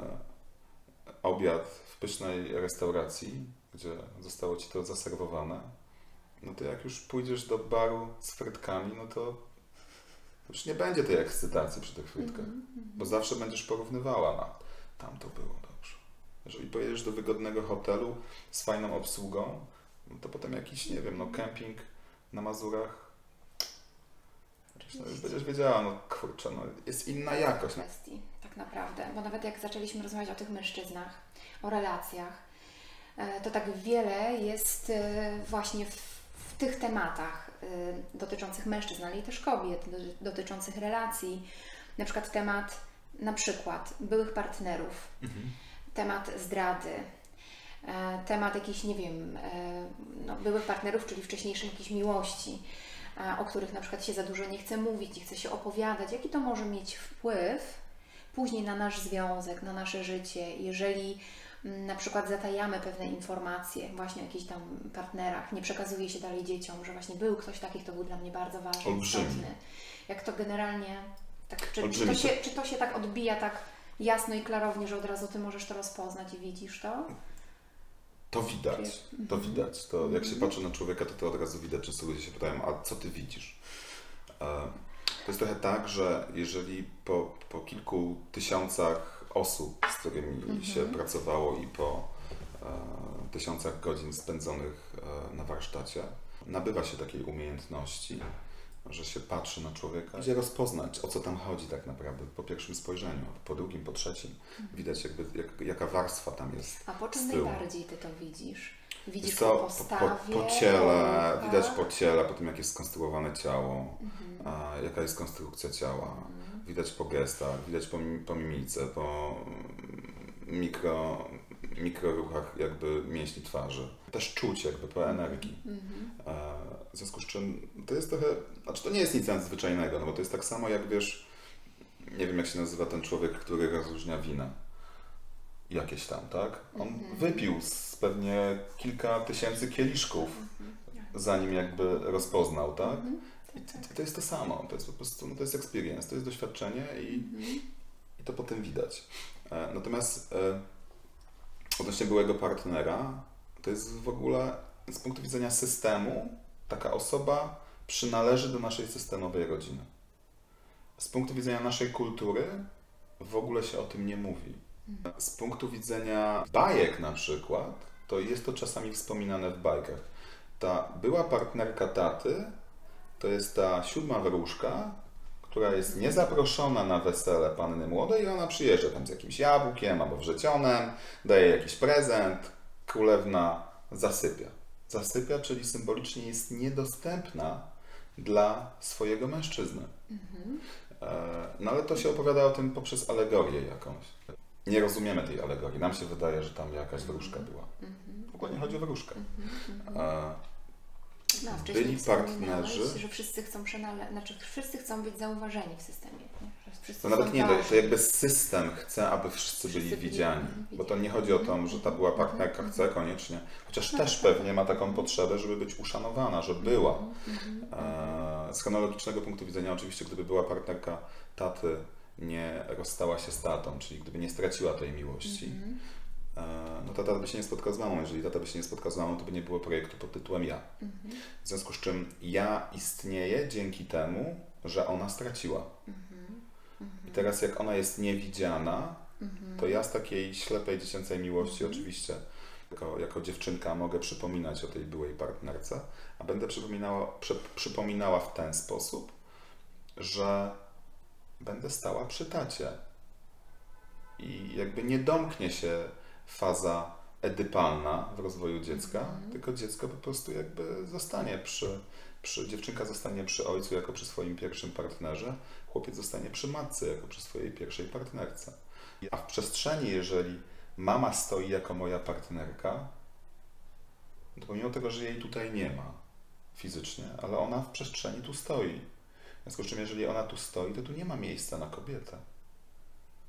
obiad w pysznej restauracji, gdzie zostało ci to zaserwowane, no to jak już pójdziesz do baru z frytkami, no to już nie będzie tej ekscytacji przy tych frytkach, bo zawsze będziesz porównywała na tam to było dobrze. Jeżeli pojedziesz do wygodnego hotelu z fajną obsługą, no to potem jakiś, nie wiem, no kemping na Mazurach, no już będziesz wiedziała, no kurczę, no jest inna jakość. kwestii, tak naprawdę. Bo nawet jak zaczęliśmy rozmawiać o tych mężczyznach, o relacjach, e, to tak wiele jest e, właśnie w, w tych tematach e, dotyczących mężczyzn, ale i też kobiet, do- dotyczących relacji. Na przykład temat na przykład byłych partnerów, temat zdrady, temat jakichś, nie wiem, no, byłych partnerów, czyli wcześniejszej jakiejś miłości, o których na przykład się za dużo nie chce mówić, nie chce się opowiadać, jaki to może mieć wpływ później na nasz związek, na nasze życie, jeżeli mm, na przykład zatajamy pewne informacje właśnie o jakichś tam partnerach, nie przekazuje się dalej dzieciom, że właśnie był ktoś taki, kto był dla mnie bardzo ważny, Olbrzymi. istotny. Jak to generalnie, tak, czy, czy, to to- się, czy to się tak odbija tak jasno i klarownie, że od razu Ty możesz to rozpoznać i widzisz to? To widać, to widać. To jak się patrzy na człowieka, to to od razu widać. Często ludzie się pytają, a co ty widzisz? E, To jest trochę tak, że jeżeli po, po kilku tysiącach osób, z którymi się pracowało i po e, tysiącach godzin spędzonych e, na warsztacie, nabywa się takiej umiejętności, że się patrzy na człowieka, gdzie rozpoznać, o co tam chodzi tak naprawdę po pierwszym spojrzeniu, po drugim, po trzecim. Widać jakby, jak, jaka warstwa tam jest. A po czym najbardziej Ty to widzisz? Widzisz co, po, postawie? po, po ciele, po widać po ciele, po tym jak jest skonstruowane ciało, Mhm. a, jaka jest konstrukcja ciała, widać po gestach, widać po, po mimice, po mikro, mikroruchach jakby mięśni twarzy. Też czuć jakby po energii. Mhm. E, W związku z czym to jest trochę, znaczy to nie jest nic nadzwyczajnego, no bo to jest tak samo jak wiesz, nie wiem jak się nazywa ten człowiek, który rozróżnia wina. Jakieś tam, tak? On Mhm. wypił z pewnie kilka tysięcy kieliszków, Mhm. zanim jakby rozpoznał, tak? Mhm. I Tak, to, tak. to jest to samo, to jest po prostu, no to jest experience, to jest doświadczenie i, Mhm. i to potem widać. E, Natomiast e, odnośnie byłego partnera, to jest w ogóle z punktu widzenia systemu, taka osoba przynależy do naszej systemowej rodziny. Z punktu widzenia naszej kultury w ogóle się o tym nie mówi. Z punktu widzenia bajek na przykład, to jest to czasami wspominane w bajkach. Ta była partnerka taty to jest ta siódma wróżka, która jest niezaproszona na wesele panny młodej i ona przyjeżdża tam z jakimś jabłkiem albo wrzecionem, daje jakiś prezent, królewna zasypia. Zasypia, czyli symbolicznie jest niedostępna dla swojego mężczyzny. E, No ale to się opowiada o tym poprzez alegorię jakąś. Nie rozumiemy tej alegorii. Nam się wydaje, że tam jakaś wróżka była. W ogóle nie chodzi o wróżkę. E, No, Byli partnerzy. że wszyscy chcą przenale... znaczy wszyscy chcą być zauważeni w systemie. Nie? To nawet są nie, ważni. to jakby system chce, aby wszyscy byli Wszyscy byli, widziani. mhm, Bo to nie chodzi o to, że ta była partnerka chce koniecznie, chociaż też pewnie ma taką potrzebę, żeby być uszanowana, że była. E, Z chronologicznego punktu widzenia, oczywiście, gdyby była partnerka taty, nie rozstała się z tatą, czyli gdyby nie straciła tej miłości, e, no tata by się nie spotkał z mamą. Jeżeli tata by się nie spotkał z mamą, to by nie było projektu pod tytułem Ja. W związku z czym ja istnieję dzięki temu, że ona straciła. I teraz jak ona jest niewidziana, to ja z takiej ślepej dziecięcej miłości oczywiście jako, jako dziewczynka mogę przypominać o tej byłej partnerce, a będę przypominała, przy, przypominała w ten sposób, że będę stała przy tacie. I jakby nie domknie się faza edypalna w rozwoju dziecka, tylko dziecko po prostu jakby zostanie przy, przy, dziewczynka zostanie przy ojcu jako przy swoim pierwszym partnerze, chłopiec zostanie przy matce jako przy swojej pierwszej partnerce. A w przestrzeni, jeżeli mama stoi jako moja partnerka, to pomimo tego, że jej tutaj nie ma fizycznie, ale ona w przestrzeni tu stoi. W związku z czym, jeżeli ona tu stoi, to tu nie ma miejsca na kobietę.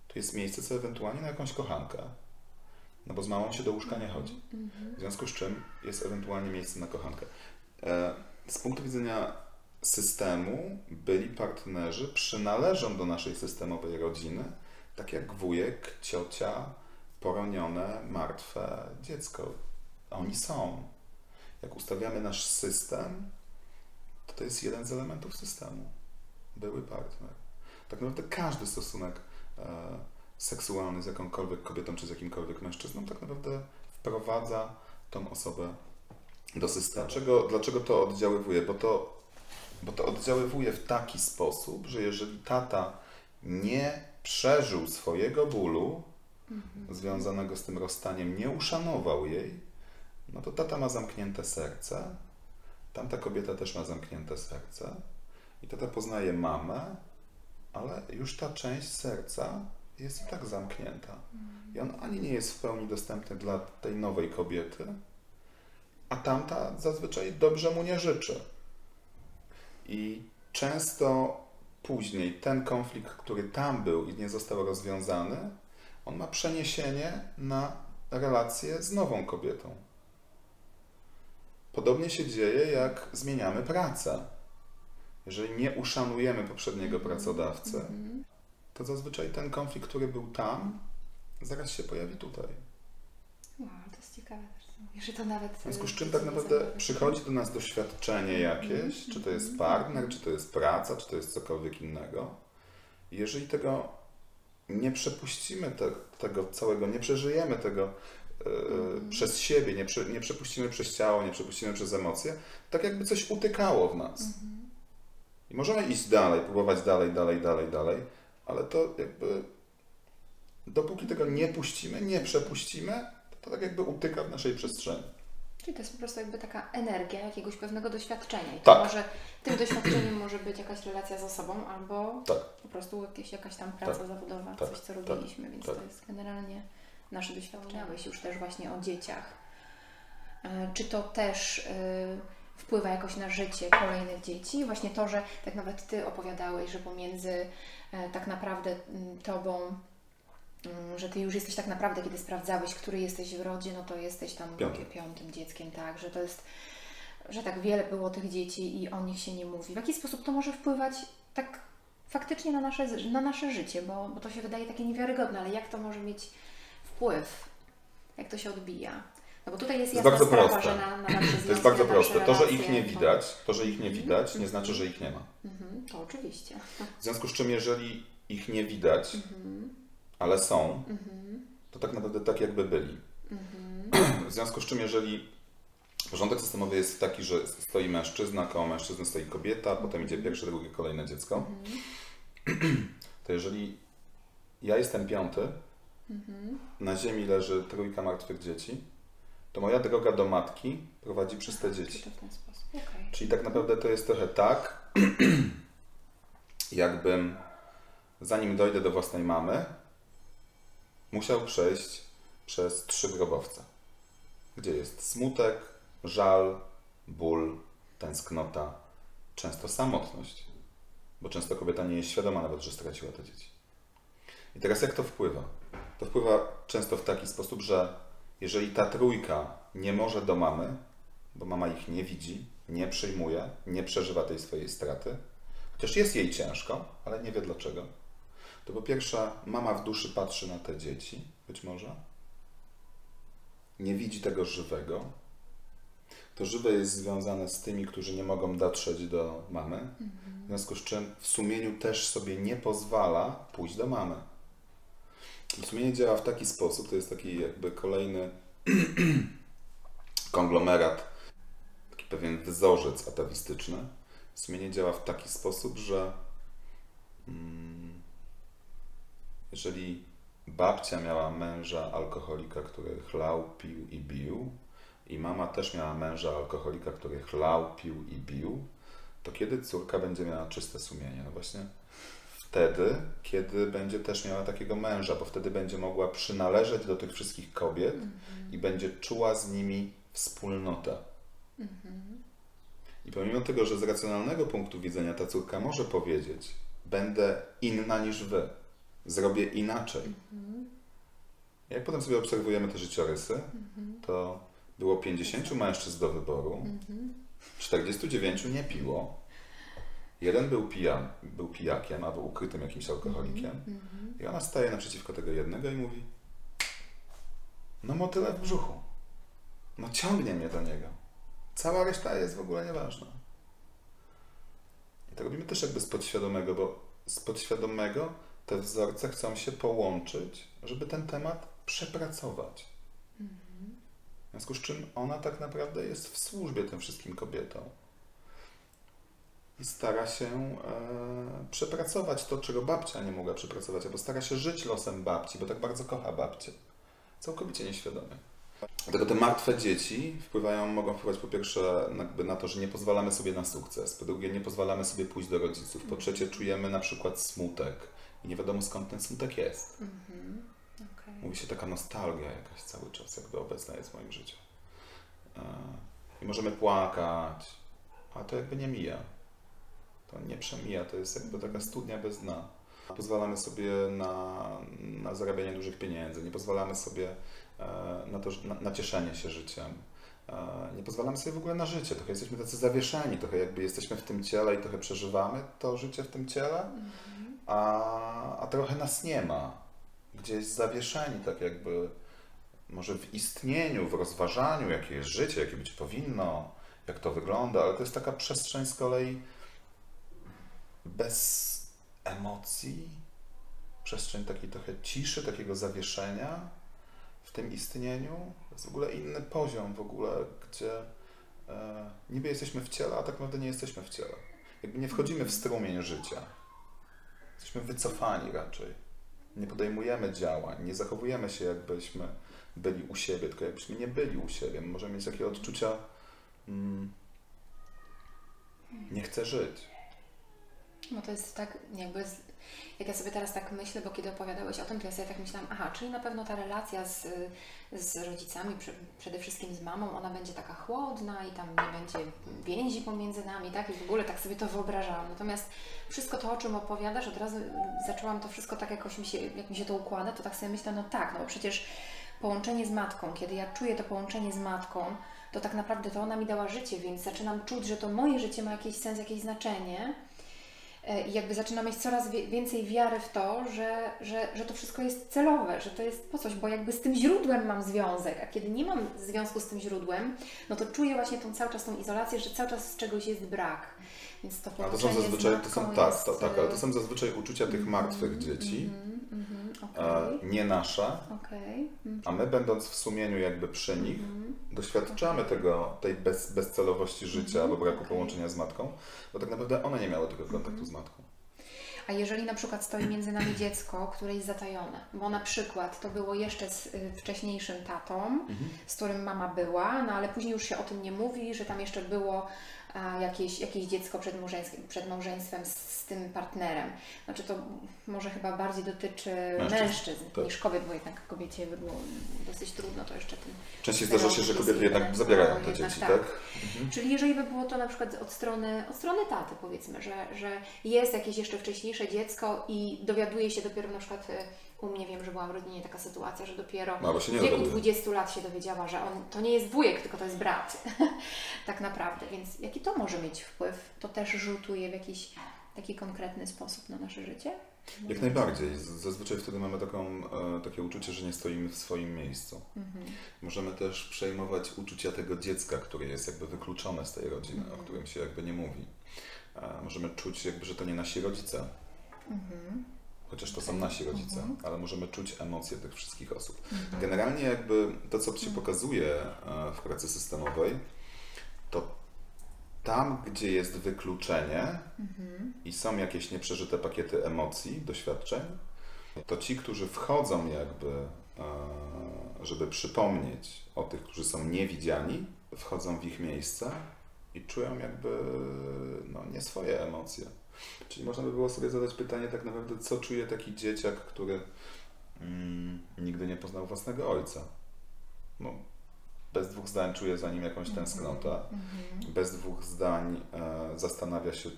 Tu jest miejsce co ewentualnie na jakąś kochankę. No bo z mamą się do łóżka nie chodzi. W związku z czym jest ewentualnie miejsce na kochankę. E, Z punktu widzenia systemu byli partnerzy przynależą do naszej systemowej rodziny, tak jak wujek, ciocia, poronione, martwe dziecko. Oni są. Jak ustawiamy nasz system, to to jest jeden z elementów systemu. Były partner. Tak naprawdę każdy stosunek e, seksualny z jakąkolwiek kobietą czy z jakimkolwiek mężczyzną tak naprawdę wprowadza tą osobę do systemu. Dlaczego, dlaczego to oddziaływuje? Bo to, bo to oddziaływuje w taki sposób, że jeżeli tata nie przeżył swojego bólu związanego z tym rozstaniem, nie uszanował jej, no to tata ma zamknięte serce, tamta kobieta też ma zamknięte serce i tata poznaje mamę, ale już ta część serca jest i tak zamknięta. I on ani nie jest w pełni dostępny dla tej nowej kobiety, a tamta zazwyczaj dobrze mu nie życzy. I często później ten konflikt, który tam był i nie został rozwiązany, on ma przeniesienie na relację z nową kobietą. Podobnie się dzieje, jak zmieniamy pracę. Jeżeli nie uszanujemy poprzedniego pracodawcy, to zazwyczaj ten konflikt, który był tam, zaraz się pojawi tutaj. Wow, to jest ciekawe też. co mówisz, Że to nawet... W związku z y, czym tak naprawdę przychodzi do nas doświadczenie jakieś, czy to jest partner, czy to jest praca, czy to jest cokolwiek innego. I jeżeli tego nie przepuścimy, te, tego całego, nie przeżyjemy tego e, przez siebie, nie, prze, nie przepuścimy przez ciało, nie przepuścimy przez emocje, tak jakby coś utykało w nas. I możemy iść dalej, próbować dalej, dalej, dalej, dalej, ale to jakby dopóki tego nie puścimy, nie przepuścimy, to tak jakby utyka w naszej przestrzeni. Czyli to jest po prostu jakby taka energia jakiegoś pewnego doświadczenia. I to Tak. może, tym doświadczeniem może być jakaś relacja z osobą, albo Tak. po prostu jakieś, jakaś tam praca Tak. zawodowa, Tak. coś co Tak. robiliśmy, więc Tak. to jest generalnie nasze doświadczenie. Wspomniałeś już też właśnie o dzieciach. E, Czy to też y, wpływa jakoś na życie kolejnych dzieci? Właśnie to, że tak nawet Ty opowiadałeś, że pomiędzy e, tak naprawdę mm, Tobą że ty już jesteś tak naprawdę, kiedy sprawdzałeś, który jesteś w rodzie, no to jesteś tam Piątym. piątym dzieckiem, tak, że to jest, że tak wiele było tych dzieci i o nich się nie mówi. W jaki sposób to może wpływać tak faktycznie na nasze, na nasze życie, bo, bo to się wydaje takie niewiarygodne, ale jak to może mieć wpływ? Jak to się odbija? No bo tutaj jest To jest jasna bardzo sprawa, proste. że na, na To jest bardzo proste. To, że ich nie widać, to, że ich nie widać, nie znaczy, że ich nie ma. Mhm, to oczywiście. W związku z czym, jeżeli ich nie widać, ale są, to tak naprawdę tak jakby byli. W związku z czym, jeżeli porządek systemowy jest taki, że stoi mężczyzna, koło mężczyzny stoi kobieta, potem idzie pierwsze, drugie, kolejne dziecko, to jeżeli ja jestem piąty, Mhm. na ziemi leży trójka martwych dzieci, to moja droga do matki prowadzi przez te dzieci. Czy to w ten sposób? Okej. Czyli tak naprawdę to jest trochę tak, jakbym zanim dojdę do własnej mamy, musiał przejść przez trzy grobowce, gdzie jest smutek, żal, ból, tęsknota, często samotność, bo często kobieta nie jest świadoma nawet, że straciła te dzieci. I teraz jak to wpływa? To wpływa często w taki sposób, że jeżeli ta trójka nie może do mamy, bo mama ich nie widzi, nie przyjmuje, nie przeżywa tej swojej straty, chociaż jest jej ciężko, ale nie wie dlaczego, to po pierwsze mama w duszy patrzy na te dzieci, być może, nie widzi tego żywego. To żywe jest związane z tymi, którzy nie mogą dotrzeć do mamy, w związku z czym w sumieniu też sobie nie pozwala pójść do mamy. Sumienie działa w taki sposób, to jest taki jakby kolejny konglomerat, taki pewien wzorzec atawistyczny. Sumienie działa w taki sposób, że mm, jeżeli babcia miała męża alkoholika, który chlał, pił i bił, i mama też miała męża alkoholika, który chlał, pił i bił, to kiedy córka będzie miała czyste sumienie? No właśnie wtedy, kiedy będzie też miała takiego męża, bo wtedy będzie mogła przynależeć do tych wszystkich kobiet i będzie czuła z nimi wspólnotę. I pomimo tego, że z racjonalnego punktu widzenia ta córka może powiedzieć: Będę inna niż wy, zrobię inaczej. Jak potem sobie obserwujemy te życiorysy, to było 50 mężczyzn do wyboru, 49 nie piło, jeden był, pija, był pijakiem albo ukrytym jakimś alkoholikiem, i ona staje naprzeciwko tego jednego i mówi: No, motyle w brzuchu. No, ciągnie mnie do niego. Cała reszta jest w ogóle nieważna. I to robimy też jakby z podświadomego, bo z podświadomego te wzorce chcą się połączyć, żeby ten temat przepracować. W związku z czym ona tak naprawdę jest w służbie tym wszystkim kobietom. I stara się e, przepracować to, czego babcia nie mogła przepracować, albo stara się żyć losem babci, bo tak bardzo kocha babcię. Całkowicie nieświadomie. Dlatego te martwe dzieci wpływają, mogą wpływać po pierwsze na to, że nie pozwalamy sobie na sukces, po drugie nie pozwalamy sobie pójść do rodziców, po trzecie czujemy na przykład smutek i nie wiadomo skąd ten smutek jest. Okej. Mówi się taka nostalgia jakaś cały czas, jakby obecna jest w moim życiu. E, I możemy płakać, a to jakby nie mija. To nie przemija, to jest jakby taka studnia bez dna. Pozwalamy sobie na, na zarabianie dużych pieniędzy, nie pozwalamy sobie e, na, to, na, na cieszenie się życiem. E, Nie pozwalamy sobie w ogóle na życie, trochę jesteśmy tacy zawieszeni, trochę jakby jesteśmy w tym ciele i trochę przeżywamy to życie w tym ciele, a, a trochę nas nie ma. Gdzieś zawieszeni, tak jakby może w istnieniu, w rozważaniu, jakie jest życie, jakie być powinno, jak to wygląda, ale to jest taka przestrzeń z kolei bez emocji, przestrzeń takiej trochę ciszy, takiego zawieszenia w tym istnieniu. To jest w ogóle inny poziom w ogóle, gdzie e, niby jesteśmy w ciele, a tak naprawdę nie jesteśmy w ciele. Jakby nie wchodzimy w strumień życia. Jesteśmy wycofani raczej. Nie podejmujemy działań, nie zachowujemy się jakbyśmy byli u siebie, tylko jakbyśmy nie byli u siebie. Możemy mieć takie odczucia mm, nie chcę żyć. No to jest tak jakby, jak ja sobie teraz tak myślę, bo kiedy opowiadałeś o tym, to ja sobie tak myślałam, aha, czyli na pewno ta relacja z, z rodzicami, przede wszystkim z mamą, ona będzie taka chłodna i tam nie będzie więzi pomiędzy nami, tak? I w ogóle tak sobie to wyobrażałam. Natomiast wszystko to, o czym opowiadasz, od razu zaczęłam to wszystko tak jakoś mi się, jak mi się to układa, to tak sobie myślę, no tak, no bo przecież połączenie z matką, kiedy ja czuję to połączenie z matką, to tak naprawdę to ona mi dała życie, więc zaczynam czuć, że to moje życie ma jakiś sens, jakieś znaczenie. E, I jakby zaczynam mieć coraz więcej wiary w to, że, że, że to wszystko jest celowe, że to jest po coś, bo jakby z tym źródłem mam związek, a kiedy nie mam związku z tym źródłem, no to czuję właśnie tą cały czas tą izolację, że cały czas z czegoś jest brak. Więc to to są zazwyczaj, to są, tak, jest, tak, ale to e, są zazwyczaj uczucia tych martwych dzieci, Mhm, mhm, e, Okej, nie nasze, okej. mhm, a my będąc w sumieniu jakby przy nich, doświadczamy tego, tej bez, bezcelowości życia albo braku połączenia z matką, bo tak naprawdę one nie miały tego kontaktu z matką. A jeżeli na przykład stoi między nami dziecko, które jest zatajone, bo na przykład to było jeszcze z y, wcześniejszym tatą, Mhm. z którym mama była, no ale później już się o tym nie mówi, że tam jeszcze było jakieś, jakieś dziecko przed małżeństwem, przed małżeństwem z, z tym partnerem. Znaczy to może chyba bardziej dotyczy Mężczyzn, mężczyzn, tak. niż kobiet, bo jednak kobiecie by było dosyć trudno to jeszcze tym Częściej zdarza się, że kobiety jednak zabierają te dzieci, tak? Mhm. Czyli jeżeli by było to na przykład od strony, od strony taty powiedzmy, że, że jest jakieś jeszcze wcześniejsze dziecko i dowiaduje się dopiero na przykład u mnie wiem, że była w rodzinie taka sytuacja, że dopiero No, w wieku dowiaduje. 20 lat się dowiedziała, że on to nie jest wujek, tylko to jest brat. tak naprawdę. Więc jaki to może mieć wpływ? To też rzutuje w jakiś taki konkretny sposób na nasze życie? Jak najbardziej. Zazwyczaj wtedy mamy taką, e, takie uczucie, że nie stoimy w swoim miejscu. Mhm. Możemy też przejmować uczucia tego dziecka, które jest jakby wykluczone z tej rodziny, Mhm. o którym się jakby nie mówi. E, Możemy czuć jakby, że to nie nasi rodzice, Mhm. Chociaż to są nasi rodzice, ale możemy czuć emocje tych wszystkich osób. Mhm. Generalnie jakby to, co się pokazuje e, w pracy systemowej, to tam, gdzie jest wykluczenie Mhm. i są jakieś nieprzeżyte pakiety emocji, doświadczeń, to ci, którzy wchodzą jakby, e, żeby przypomnieć o tych, którzy są niewidziani, wchodzą w ich miejsce i czują jakby no, nie swoje emocje. Czyli można by było sobie zadać pytanie tak naprawdę, co czuje taki dzieciak, który mm, nigdy nie poznał własnego ojca. No, bez dwóch zdań czuje za nim jakąś tęsknotę. Mhm. Bez dwóch zdań e, zastanawia się,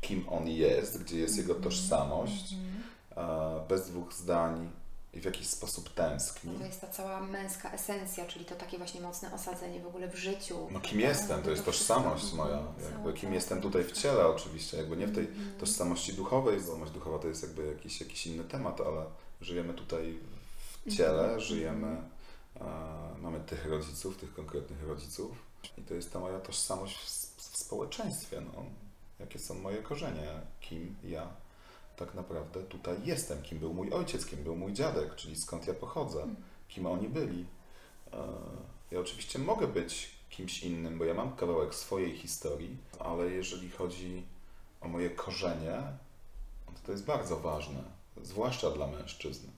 kim on jest, gdzie jest jego tożsamość. E, bez dwóch zdań i w jakiś sposób tęskni. No to jest ta cała męska esencja, czyli to takie właśnie mocne osadzenie w ogóle w życiu. No kim jestem, to jest tożsamość moja. Jakby kim jestem tutaj w ciele oczywiście, jakby nie w tej tożsamości duchowej. Tożsamość duchowa to jest jakby jakiś, jakiś inny temat, ale żyjemy tutaj w ciele, żyjemy, e, mamy tych rodziców, tych konkretnych rodziców i to jest ta moja tożsamość w, w społeczeństwie. No. Jakie są moje korzenie, kim ja tak naprawdę tutaj jestem, kim był mój ojciec, kim był mój dziadek, czyli skąd ja pochodzę, kim oni byli. E, Ja oczywiście mogę być kimś innym, bo ja mam kawałek swojej historii, ale jeżeli chodzi o moje korzenie, no to to jest bardzo ważne, zwłaszcza dla mężczyzny.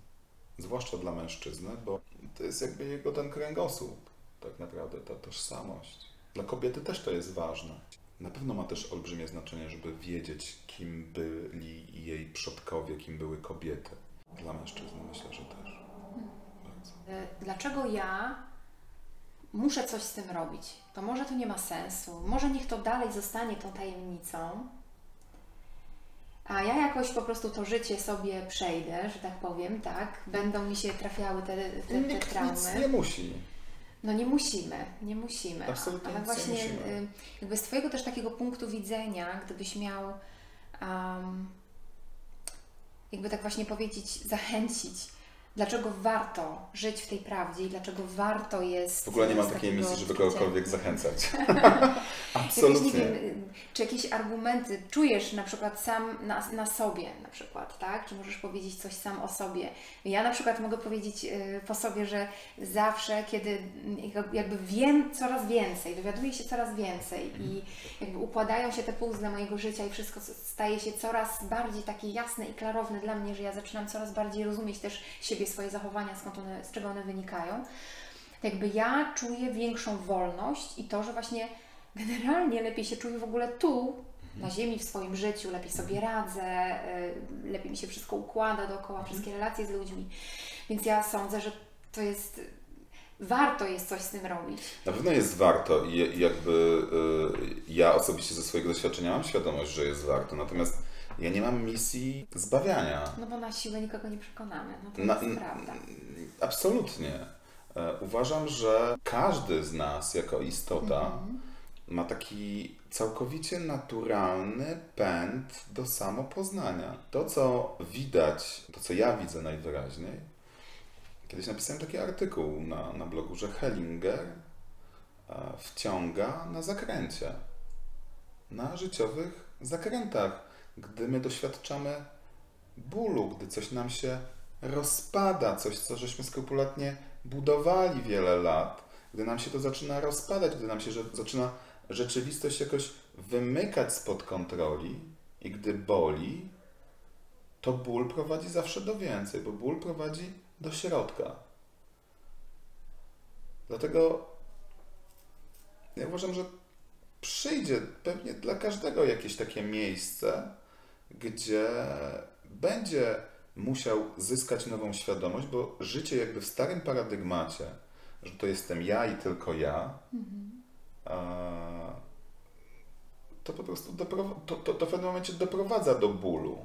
Zwłaszcza dla mężczyzny, bo to jest jakby jego ten kręgosłup, tak naprawdę, ta tożsamość. Dla kobiety też to jest ważne. Na pewno ma też olbrzymie znaczenie, żeby wiedzieć, kim byli jej przodkowie, kim były kobiety. Dla mężczyzny myślę, że też. Bardzo. E, Dlaczego ja muszę coś z tym robić? To może to nie ma sensu. Może niech to dalej zostanie tą tajemnicą. A ja jakoś po prostu to życie sobie przejdę, że tak powiem, tak? Będą mi się trafiały te, te, te Nikt nic traumy. nie musi. No nie musimy, nie musimy. Absolutnie Ale właśnie musimy. y, jakby z Twojego też takiego punktu widzenia, gdybyś miał um, jakby tak właśnie powiedzieć, zachęcić, dlaczego warto żyć w tej prawdzie i dlaczego warto jest W ogóle nie mam takiej misji, żeby kogokolwiek zachęcać. Jakieś, Absolutnie. nie wiem, czy jakieś argumenty czujesz na przykład sam na, na sobie na przykład, tak? Czy możesz powiedzieć coś sam o sobie? Ja na przykład mogę powiedzieć y, po sobie, że zawsze, kiedy jak- jakby wiem coraz więcej, dowiaduję się coraz więcej i jakby układają się te puzzle mojego życia i wszystko staje się coraz bardziej takie jasne i klarowne dla mnie, że ja zaczynam coraz bardziej rozumieć też siebie, swoje zachowania, skąd one, z czego one wynikają. Jakby ja czuję większą wolność i to, że właśnie generalnie lepiej się czuję w ogóle tu, na ziemi, w swoim życiu, lepiej sobie radzę, y, lepiej mi się wszystko układa dookoła, wszystkie relacje z ludźmi. Więc ja sądzę, że to jest, warto jest coś z tym robić. Na pewno jest warto i i jakby y, ja osobiście ze swojego doświadczenia mam świadomość, że jest warto, natomiast ja nie mam misji zbawiania. No bo na siłę nikogo nie przekonamy, no to Na- jest prawda. Absolutnie. E, Uważam, że każdy z nas jako istota Mhm. ma taki całkowicie naturalny pęd do samopoznania. To, co widać, to, co ja widzę najwyraźniej, kiedyś napisałem taki artykuł na, na blogu, że Hellinger e, wciąga na zakręcie, na życiowych zakrętach, gdy my doświadczamy bólu, gdy coś nam się rozpada, coś, co żeśmy skrupulatnie budowali wiele lat, gdy nam się to zaczyna rozpadać, gdy nam się zaczyna rzeczywistość jakoś wymykać spod kontroli i gdy boli, to ból prowadzi zawsze do więcej, bo ból prowadzi do środka. Dlatego ja uważam, że przyjdzie pewnie dla każdego jakieś takie miejsce, gdzie będzie musiał zyskać nową świadomość, bo życie jakby w starym paradygmacie, że to jestem ja i tylko ja, mhm. to po prostu to, to, to w pewnym momencie doprowadza do bólu.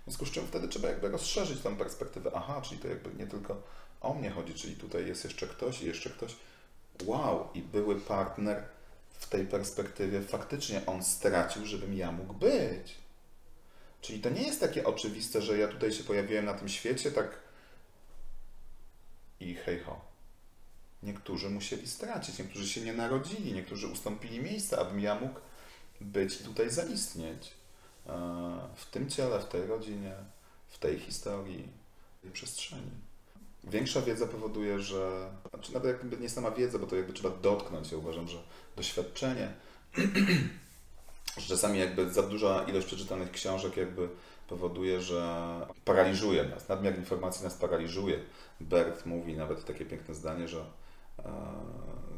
W związku z czym wtedy trzeba jakby rozszerzyć tą perspektywę. Aha, czyli to jakby nie tylko o mnie chodzi, czyli tutaj jest jeszcze ktoś i jeszcze ktoś. Wow, i były partner w tej perspektywie faktycznie on stracił, żebym ja mógł być. Czyli to nie jest takie oczywiste, że ja tutaj się pojawiłem na tym świecie, tak i hej ho. Niektórzy musieli stracić, niektórzy się nie narodzili, niektórzy ustąpili miejsca, abym ja mógł być i tutaj zaistnieć. E, w tym ciele, w tej rodzinie, w tej historii, w tej przestrzeni. Większa wiedza powoduje, że, znaczy nawet jakby nie sama wiedza, bo to jakby trzeba dotknąć. Ja uważam, że doświadczenie, czasami jakby za duża ilość przeczytanych książek jakby powoduje, że paraliżuje nas. Nadmiar informacji nas paraliżuje. Bert mówi nawet takie piękne zdanie, że e,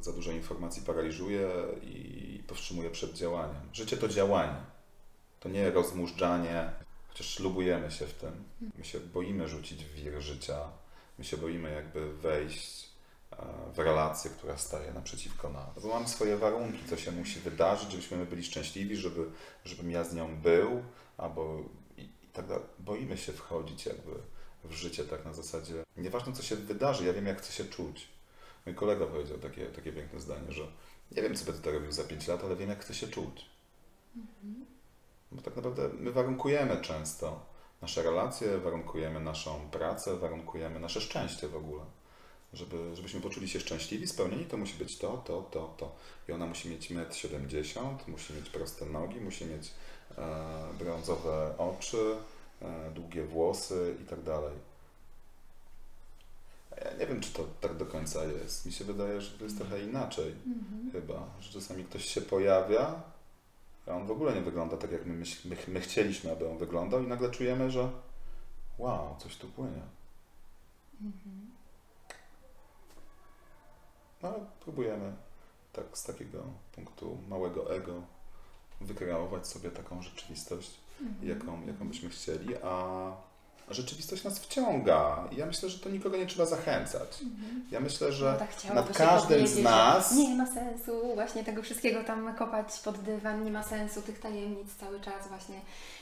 za dużo informacji paraliżuje i powstrzymuje przed działaniem. Życie to działanie. To nie rozmużdżanie, chociaż lubujemy się w tym. My się boimy rzucić w wir życia. My się boimy jakby wejść w relację, która staje naprzeciwko nas. Bo mamy swoje warunki, co się musi wydarzyć, żebyśmy my byli szczęśliwi, żeby, żebym ja z nią był, albo i, i tak dalej. Boimy się wchodzić jakby w życie tak na zasadzie, nieważne co się wydarzy, ja wiem jak chcę się czuć. Mój kolega powiedział takie, takie piękne zdanie, że nie wiem co będę to robił za 5 lat, ale wiem jak chcę się czuć. Mhm. Bo tak naprawdę my warunkujemy często nasze relacje, warunkujemy naszą pracę, warunkujemy nasze szczęście w ogóle żeby, żebyśmy poczuli się szczęśliwi, spełnieni, to musi być to, to, to, to. I ona musi mieć 1,70 m, musi mieć proste nogi, musi mieć e, brązowe oczy, e, długie włosy i tak dalej. Ja nie wiem, czy to tak do końca jest. Mi się wydaje, że to jest trochę inaczej mhm. chyba, że czasami ktoś się pojawia, a on w ogóle nie wygląda tak, jak my, my, my chcieliśmy, aby on wyglądał i nagle czujemy, że wow, coś tu płynie. Mhm. No próbujemy tak z takiego punktu małego ego wykreować sobie taką rzeczywistość, mhm. jaką, jaką byśmy chcieli, a rzeczywistość nas wciąga. I ja myślę, że to nikogo nie trzeba zachęcać. Mhm. Ja myślę, że no tak nad każdym z nas. Nie ma sensu właśnie tego wszystkiego tam kopać pod dywan, nie ma sensu tych tajemnic cały czas właśnie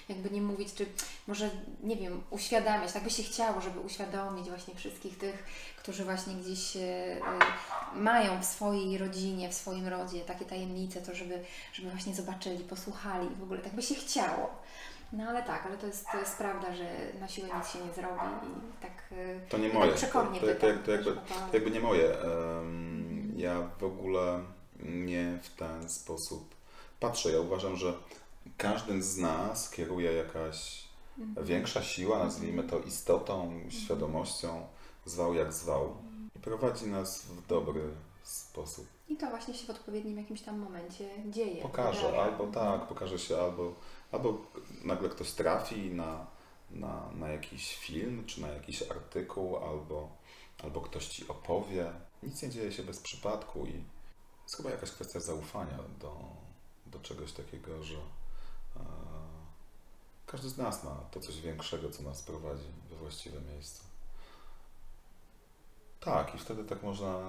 jakby nie mówić, czy może, nie wiem, uświadamiać, tak by się chciało, żeby uświadomić właśnie wszystkich tych, którzy właśnie gdzieś y, mają w swojej rodzinie, w swoim rodzie takie tajemnice, to żeby, żeby właśnie zobaczyli, posłuchali, w ogóle tak by się chciało. No ale tak, ale to jest, to jest prawda, że na siłę nic się nie zrobi i tak y, To nie moje. Tak przekornie to, to, to, to, jakby, to jakby nie moje. Um, ja w ogóle nie w ten sposób patrzę. Ja uważam, że każdym z nas kieruje jakaś mhm. większa siła, nazwijmy to istotą, mhm. świadomością, zwał jak zwał i prowadzi nas w dobry sposób. I to właśnie się w odpowiednim jakimś tam momencie dzieje. Pokaże, albo tak, pokaże się, albo, albo nagle ktoś trafi na, na, na jakiś film, czy na jakiś artykuł, albo, albo ktoś ci opowie. Nic nie dzieje się bez przypadku i jest chyba jakaś kwestia zaufania do, do czegoś takiego, że każdy z nas ma to coś większego, co nas prowadzi we właściwe miejsce. Tak, i wtedy tak można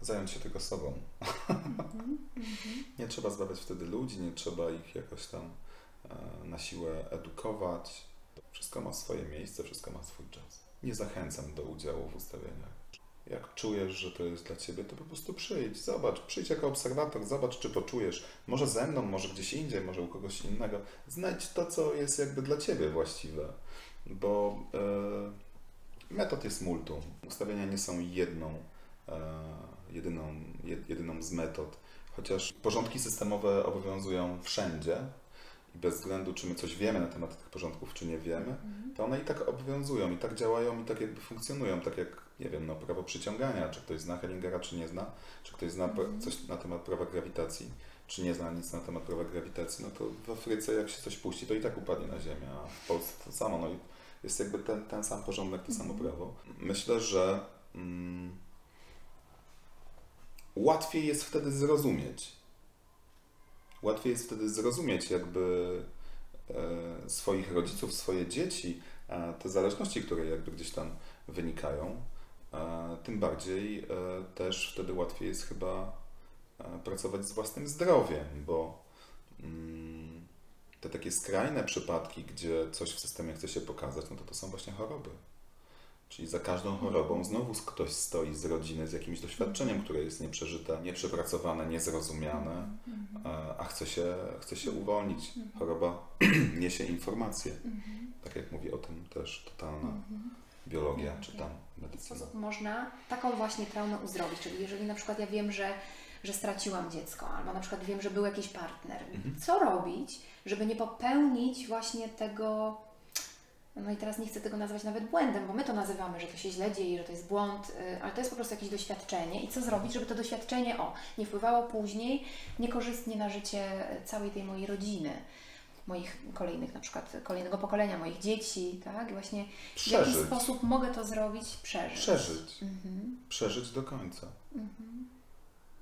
zająć się tylko sobą. Mm-hmm, nie trzeba zbawiać wtedy ludzi, nie trzeba ich jakoś tam e, na siłę edukować. Wszystko ma swoje miejsce, wszystko ma swój czas. Nie zachęcam do udziału w ustawieniach. Jak czujesz, że to jest dla ciebie, to po prostu przyjdź, zobacz, przyjdź jako obserwator, zobacz, czy to czujesz. Może ze mną, może gdzieś indziej, może u kogoś innego. Znajdź to, co jest jakby dla ciebie właściwe, bo e, metod jest multum. Ustawienia nie są jedną, e, jedyną, jedyną z metod, chociaż porządki systemowe obowiązują wszędzie i bez względu, czy my coś wiemy na temat tych porządków, czy nie wiemy, mhm. to one i tak obowiązują, i tak działają, i tak jakby funkcjonują, tak jak nie wiem, no, prawo przyciągania, czy ktoś zna Hellingera, czy nie zna, czy ktoś zna mm. coś na temat prawa grawitacji, czy nie zna nic na temat prawa grawitacji, no to w Afryce jak się coś puści, to i tak upadnie na ziemię, a w Polsce to samo, no i jest jakby ten, ten sam porządek, to samo prawo. Myślę, że mm, łatwiej jest wtedy zrozumieć. Łatwiej jest wtedy zrozumieć jakby e, swoich rodziców, swoje dzieci, te zależności, które jakby gdzieś tam wynikają. Tym bardziej e, też wtedy łatwiej jest chyba e, pracować z własnym zdrowiem, bo mm, te takie skrajne przypadki, gdzie coś w systemie chce się pokazać, no to to są właśnie choroby. Czyli za każdą chorobą znowu ktoś stoi z rodziny z jakimś doświadczeniem, które jest nieprzeżyte, nieprzepracowane, niezrozumiane, a chce się, chce się uwolnić. Choroba niesie informacje. Tak jak mówi o tym też totalna biologia czy tam medycyna. sposób można taką właśnie traumę uzdrowić. Czyli jeżeli na przykład ja wiem, że, że straciłam dziecko, albo na przykład wiem, że był jakiś partner, co robić, żeby nie popełnić właśnie tego. No i teraz nie chcę tego nazwać nawet błędem, bo my to nazywamy, że to się źle dzieje, że to jest błąd, y, ale to jest po prostu jakieś doświadczenie. I co zrobić, żeby to doświadczenie, o, nie wpływało później niekorzystnie na życie całej tej mojej rodziny, moich kolejnych, na przykład kolejnego pokolenia, moich dzieci, tak? I właśnie w jaki Przeżyć. sposób mogę to zrobić? Przeżyć. Przeżyć. Mhm. Przeżyć do końca.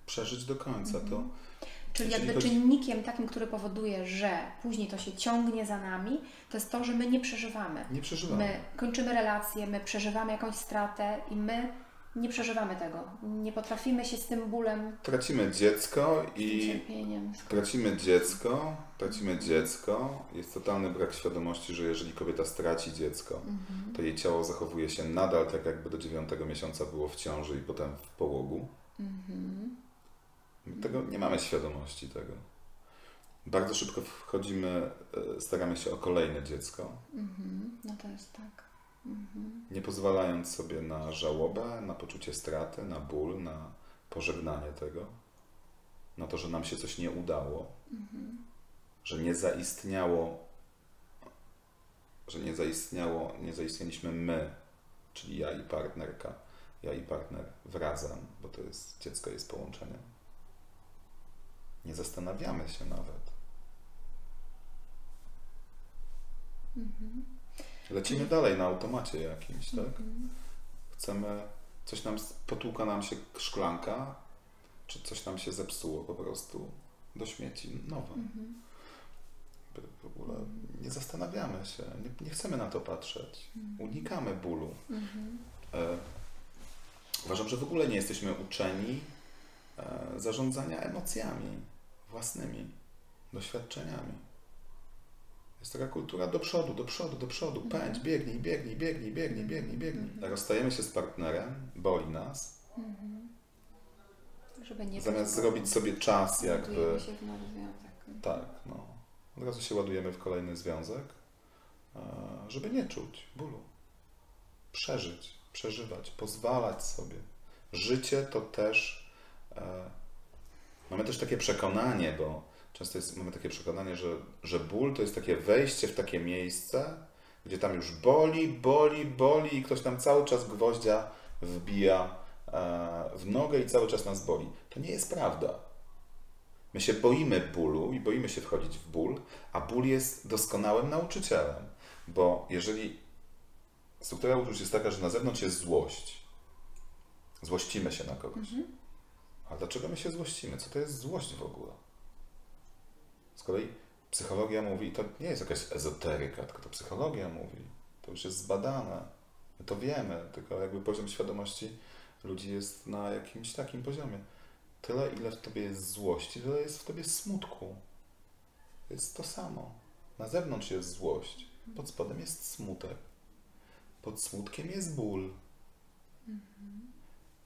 Przeżyć do końca. To Czyli jakby czynnikiem takim, który powoduje, że później to się ciągnie za nami, to jest to, że my nie przeżywamy. nie przeżywamy. My kończymy relacje, my przeżywamy jakąś stratę i my nie przeżywamy tego. Nie potrafimy się z tym bólem, Tracimy dziecko i cierpieniem. tracimy dziecko, tracimy dziecko. Jest totalny brak świadomości, że jeżeli kobieta straci dziecko, to jej ciało zachowuje się nadal tak, jakby do dziewiątego miesiąca było w ciąży i potem w połogu. My Tego nie mamy świadomości tego. Bardzo szybko wchodzimy, e, staramy się o kolejne dziecko, Mhm. No to jest tak. Mhm. nie pozwalając sobie na żałobę, na poczucie straty, na ból, na pożegnanie tego, na to, że nam się coś nie udało, że nie zaistniało, że nie zaistniało, nie zaistnieliśmy my, czyli ja i partnerka, ja i partner wrazem, bo to jest, dziecko jest połączeniem. Nie zastanawiamy się nawet. Lecimy dalej na automacie jakimś, tak? Chcemy, coś nam, potłuka nam się szklanka, czy coś nam się zepsuło po prostu do śmieci, nowe. W ogóle nie zastanawiamy się, nie, nie chcemy na to patrzeć. Unikamy bólu. E, uważam, że w ogóle nie jesteśmy uczeni e, zarządzania emocjami własnymi, doświadczeniami. Jest taka kultura do przodu, do przodu, do przodu, pędź, biegnij, biegnij, biegnij, biegnij, biegnij, biegnij. Rozstajemy się z partnerem, boli nas, Żeby nie zamiast zrobić sobie czas jakby... Ładujemy się w nowy związek. Tak, no. Od razu się ładujemy w kolejny związek, e, żeby nie czuć bólu. Przeżyć, przeżywać, pozwalać sobie. Życie to też. Mamy też takie przekonanie, bo często jest, mamy takie przekonanie, że, że ból to jest takie wejście w takie miejsce, gdzie tam już boli, boli, boli i ktoś tam cały czas gwoździa wbija e, w nogę i cały czas nas boli. To nie jest prawda. My się boimy bólu i boimy się wchodzić w ból, a ból jest doskonałym nauczycielem, bo jeżeli struktura uczuć jest taka, że na zewnątrz jest złość, złościmy się na kogoś. A dlaczego my się złościmy? Co to jest złość w ogóle? Z kolei psychologia mówi, to nie jest jakaś ezoteryka, tylko to psychologia mówi, to już jest zbadane, my to wiemy, tylko jakby poziom świadomości ludzi jest na jakimś takim poziomie. Tyle, ile w tobie jest złości, tyle jest w tobie smutku. Jest to samo. Na zewnątrz jest złość, pod spodem jest smutek. Pod smutkiem jest ból.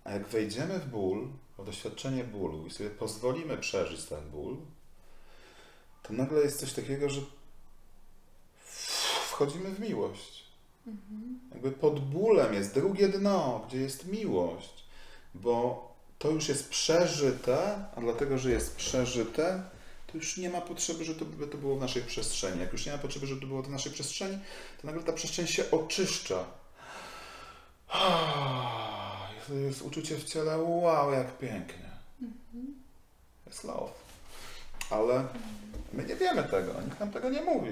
A jak wejdziemy w ból, w doświadczenie bólu i sobie pozwolimy przeżyć ten ból, to nagle jest coś takiego, że wchodzimy w miłość. Jakby pod bólem jest drugie dno, gdzie jest miłość, bo to już jest przeżyte, a dlatego, że jest przeżyte, to już nie ma potrzeby, żeby to, by to było w naszej przestrzeni. Jak już nie ma potrzeby, żeby to było w naszej przestrzeni, to nagle ta przestrzeń się oczyszcza. To jest uczucie w ciele, wow, jak pięknie. Jest love. Ale my nie wiemy tego, nikt nam tego nie mówi.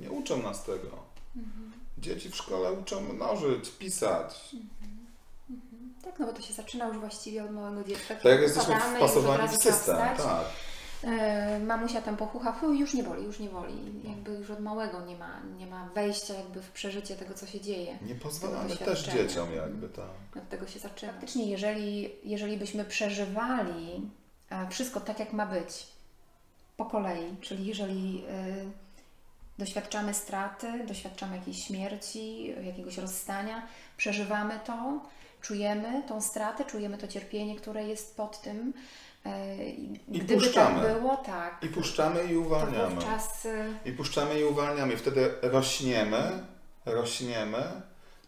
Nie uczą nas tego. Dzieci w szkole uczą mnożyć, pisać. Tak, no bo to się zaczyna już właściwie od małego dziecka. Tak jak jesteśmy wpasowani w system, tak. E, mamusia tam pochucha, już nie boli, już nie boli. Jakby już od małego nie ma, nie ma wejścia jakby w przeżycie tego, co się dzieje. Nie pozwalamy też dzieciom jakby tak. Od tego się zaczyna. Faktycznie, jeżeli, jeżeli byśmy przeżywali e, wszystko tak, jak ma być, po kolei, czyli jeżeli y, doświadczamy straty, doświadczamy jakiejś śmierci, jakiegoś rozstania, przeżywamy to, czujemy tą stratę, czujemy to cierpienie, które jest pod tym. Y, I Gdyby puszczamy. tak było, tak, I puszczamy i uwalniamy. wówczas y, I puszczamy i uwalniamy. I wtedy rośniemy, rośniemy.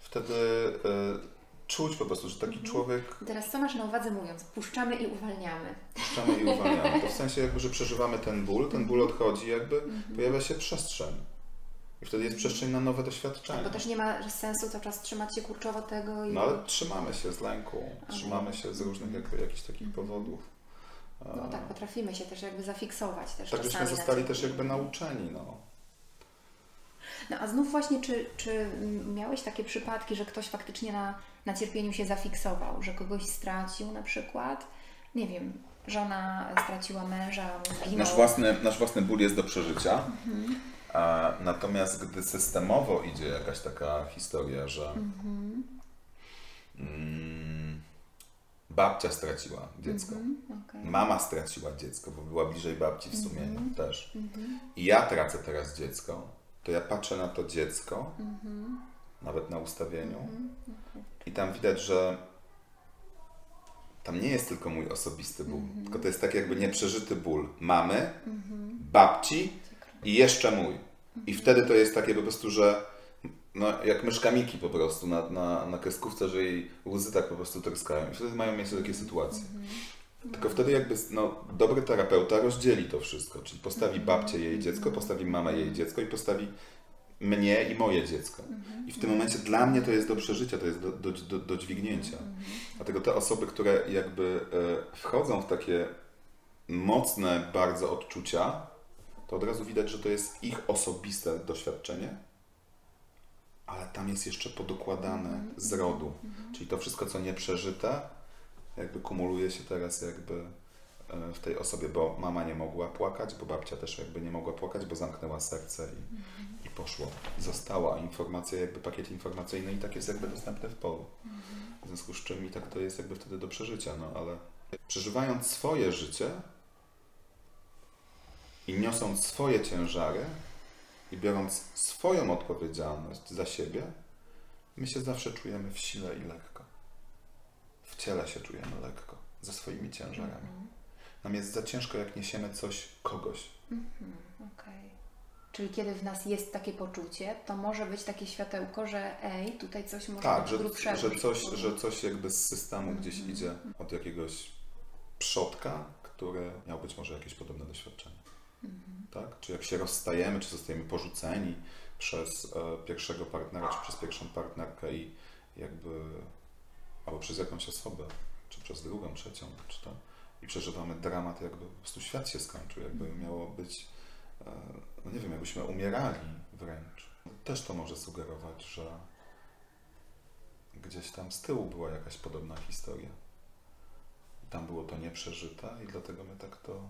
Wtedy y, czuć po prostu, że taki Mhm. człowiek teraz co masz na uwadze mówiąc, puszczamy i uwalniamy. puszczamy i uwalniamy. To w sensie jakby, że przeżywamy ten ból, ten ból odchodzi, jakby Mhm. pojawia się przestrzeń. I wtedy jest przestrzeń na nowe doświadczenia. Bo też nie ma sensu cały czas trzymać się kurczowo tego i No ale trzymamy się z lęku, trzymamy się z różnych jakby, jakichś takich powodów. No tak, potrafimy się też jakby zafiksować też Tak na zostali też jakby nauczeni, no. No a znów właśnie, czy, czy miałeś takie przypadki, że ktoś faktycznie na, na cierpieniu się zafiksował, że kogoś stracił na przykład? Nie wiem, żona straciła męża, zginął. Nasz własny, nasz własny ból jest do przeżycia. Mhm. A, natomiast gdy systemowo idzie jakaś taka historia, że Mhm. mm, babcia straciła dziecko, Mhm, okej. mama straciła dziecko, bo była bliżej babci w sumie Mhm. też. Mhm, I ja tracę teraz dziecko, to ja patrzę na to dziecko, mhm, nawet na ustawieniu, mhm. i tam widać, że tam nie jest tylko mój osobisty ból, Mhm. tylko to jest tak jakby nieprzeżyty ból mamy, babci i jeszcze mój. I wtedy to jest takie po prostu, że no, jak myszka Miki po prostu na, na, na kreskówce, że jej łzy tak po prostu tryskają. I wtedy mają miejsce takie sytuacje. Tylko wtedy jakby no, dobry terapeuta rozdzieli to wszystko, czyli postawi babcię jej dziecko, postawi mamę jej dziecko i postawi mnie i moje dziecko. I w tym momencie dla mnie to jest do przeżycia, to jest do, do, do, do dźwignięcia. Dlatego te osoby, które jakby e, wchodzą w takie mocne bardzo odczucia, to od razu widać, że to jest ich osobiste doświadczenie, ale tam jest jeszcze podokładane z rodu. Czyli to wszystko, co nieprzeżyte, jakby kumuluje się teraz jakby e, w tej osobie, bo mama nie mogła płakać, bo babcia też jakby nie mogła płakać, bo zamknęła serce i, i poszło. Została informacja, jakby pakiet informacyjny i tak jest jakby dostępny w polu. W związku z czym i tak to jest jakby wtedy do przeżycia, no ale przeżywając swoje życie i niosąc swoje ciężary i biorąc swoją odpowiedzialność za siebie, my się zawsze czujemy w sile i lekko. W ciele się czujemy lekko, ze swoimi ciężarami. Nam jest za ciężko, jak niesiemy coś kogoś. Mhm, Okej. Czyli kiedy w nas jest takie poczucie, to może być takie światełko, że ej, tutaj coś może Tak, być że, grubszego. że, coś, że coś jakby z systemu gdzieś idzie od jakiegoś przodka, który miał być może jakieś podobne doświadczenie. Tak? Czy jak się rozstajemy, czy zostajemy porzuceni przez e, pierwszego partnera, czy przez pierwszą partnerkę i jakby, albo przez jakąś osobę, czy przez drugą, trzecią, czy to, i przeżywamy dramat, jakby po prostu świat się skończył, jakby miało być, e, no nie wiem, jakbyśmy umierali wręcz. Też to może sugerować, że gdzieś tam z tyłu była jakaś podobna historia. Tam było to nieprzeżyte i dlatego my tak to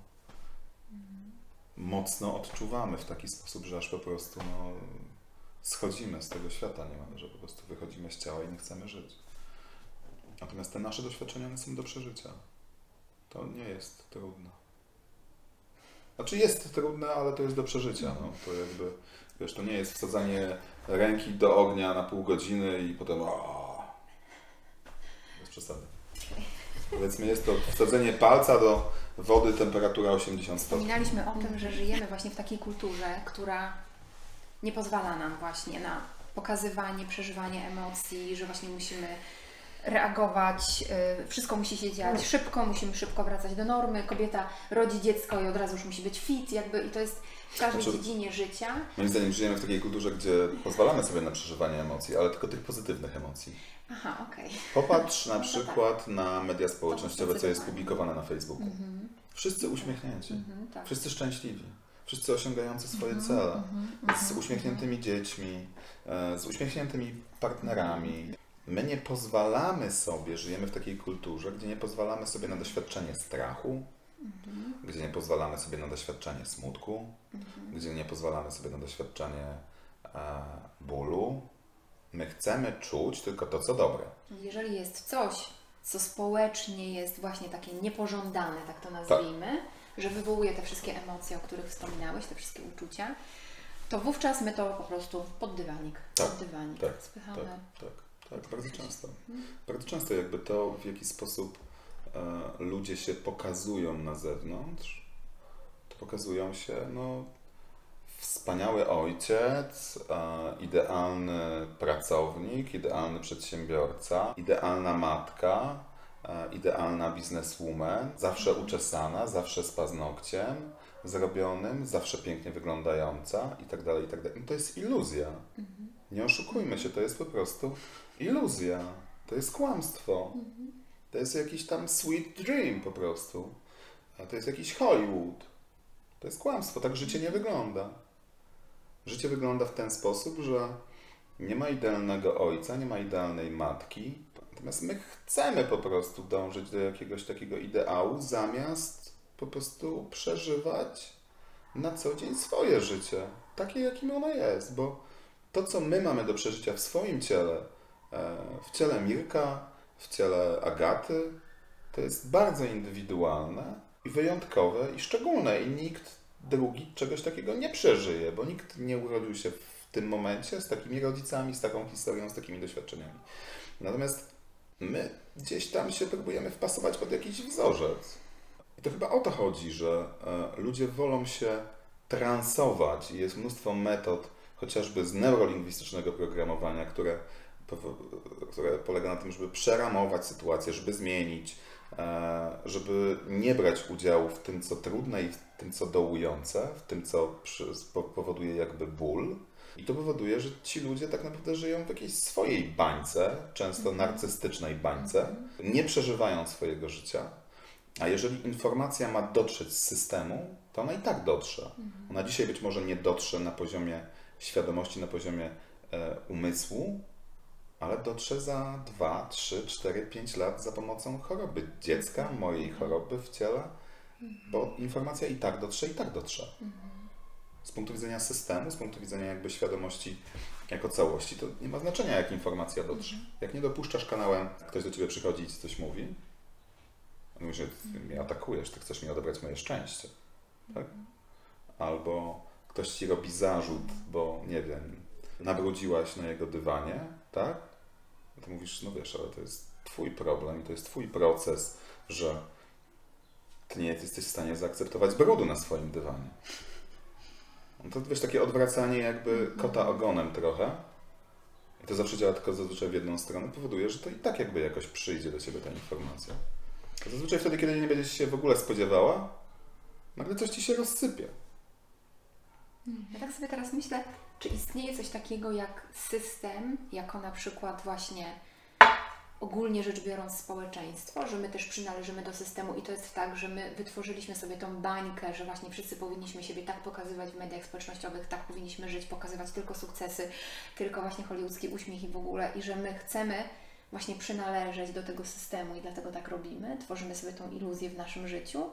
mocno odczuwamy w taki sposób, że aż po prostu no, schodzimy z tego świata niemal, że po prostu wychodzimy z ciała i nie chcemy żyć. Natomiast te nasze doświadczenia one są do przeżycia. To nie jest trudne. Znaczy jest trudne, ale to jest do przeżycia. No. To jakby, wiesz, to nie jest wsadzanie ręki do ognia na pół godziny i potem o, bez przesady. Powiedzmy, jest to wsadzenie palca do wody temperatura 80 stopni. Wspominaliśmy o tym, że żyjemy właśnie w takiej kulturze, która nie pozwala nam właśnie na pokazywanie, przeżywanie emocji, że właśnie musimy reagować, y, wszystko musi się dziać szybko, musimy szybko wracać do normy, kobieta rodzi dziecko i od razu już musi być fit, jakby i to jest w każdej Znaczy- dziedzinie życia. Moim zdaniem żyjemy w takiej kulturze, gdzie pozwalamy sobie na przeżywanie emocji, ale tylko tych pozytywnych emocji. Aha, okej. Popatrz na No przykład na media społecznościowe, co jest publikowane na Facebooku. Wszyscy uśmiechnięci, Mhm, tak. wszyscy szczęśliwi. wszyscy osiągający swoje Mhm, cele, mhm, z mhm, uśmiechniętymi dziećmi, e, z uśmiechniętymi partnerami. My nie pozwalamy sobie, żyjemy w takiej kulturze, gdzie nie pozwalamy sobie na doświadczenie strachu, mhm, gdzie nie pozwalamy sobie na doświadczenie smutku, mhm. gdzie nie pozwalamy sobie na doświadczenie e, bólu. My chcemy czuć tylko to, co dobre. Jeżeli jest coś, co społecznie jest właśnie takie niepożądane, tak to nazwijmy, że wywołuje te wszystkie emocje, o których wspominałeś, te wszystkie uczucia, to wówczas my to po prostu pod dywanik, Tak, pod dywanik tak, spychamy. Tak, tak, tak, bardzo często. Bardzo często jakby to, w jaki sposób e, ludzie się pokazują na zewnątrz, to pokazują się, no, wspaniały ojciec, e, idealny pracownik, idealny przedsiębiorca, idealna matka, e, idealna bizneswoman, zawsze uczesana, zawsze z paznokciem zrobionym, zawsze pięknie wyglądająca i tak dalej, i tak dalej. No to jest iluzja. Nie oszukujmy się, to jest po prostu iluzja. To jest kłamstwo. To jest jakiś tam sweet dream po prostu. A to jest jakiś Hollywood. To jest kłamstwo. Tak życie nie wygląda. Życie wygląda w ten sposób, że nie ma idealnego ojca, nie ma idealnej matki. Natomiast my chcemy po prostu dążyć do jakiegoś takiego ideału, zamiast po prostu przeżywać na co dzień swoje życie. Takie, jakim ono jest. Bo to, co my mamy do przeżycia w swoim ciele, e, w ciele Mirka, w ciele Agaty, to jest bardzo indywidualne i wyjątkowe i szczególne i nikt drugi czegoś takiego nie przeżyje, bo nikt nie urodził się w tym momencie z takimi rodzicami, z taką historią, z takimi doświadczeniami. Natomiast my gdzieś tam się próbujemy wpasować pod jakiś wzorzec. I to chyba o to chodzi, że e, ludzie wolą się transować i jest mnóstwo metod, chociażby z neurolingwistycznego programowania, które, które polega na tym, żeby przeramować sytuację, żeby zmienić, e, żeby nie brać udziału w tym, co trudne i w tym, co dołujące, w tym, co powoduje jakby ból. I to powoduje, że ci ludzie tak naprawdę żyją w jakiejś swojej bańce, często narcystycznej bańce, nie przeżywają swojego życia. A jeżeli informacja ma dotrzeć z systemu, to ona i tak dotrze. Ona dzisiaj być może nie dotrze na poziomie świadomości, na poziomie e, umysłu, ale dotrze za 2, 3, 4, 5 lat za pomocą choroby dziecka, mojej choroby w ciele, bo informacja i tak dotrze, i tak dotrze. Z punktu widzenia systemu, z punktu widzenia jakby świadomości jako całości, to nie ma znaczenia, jak informacja dotrze. Jak nie dopuszczasz kanałem, ktoś do ciebie przychodzi i ci coś mówi, mówi, że ty mnie atakujesz, ty chcesz mi odebrać moje szczęście. Tak? Albo ktoś ci robi zarzut, bo nie wiem, nabrudziłaś na jego dywanie, tak? To mówisz, no wiesz, ale to jest twój problem i to jest twój proces, że ty nie jesteś w stanie zaakceptować brudu na swoim dywanie. No to wiesz, takie odwracanie jakby kota ogonem trochę. I to zawsze działa tylko zazwyczaj w jedną stronę, powoduje, że to i tak jakby jakoś przyjdzie do ciebie ta informacja. To zazwyczaj wtedy, kiedy nie będziesz się w ogóle spodziewała, nagle coś ci się rozsypie. Ja tak sobie teraz myślę, czy istnieje coś takiego jak system, jako na przykład właśnie ogólnie rzecz biorąc społeczeństwo, że my też przynależymy do systemu i to jest tak, że my wytworzyliśmy sobie tą bańkę, że właśnie wszyscy powinniśmy siebie tak pokazywać w mediach społecznościowych, tak powinniśmy żyć, pokazywać tylko sukcesy, tylko właśnie hollywoodzki uśmiech i w ogóle i że my chcemy właśnie przynależeć do tego systemu i dlatego tak robimy, tworzymy sobie tą iluzję w naszym życiu.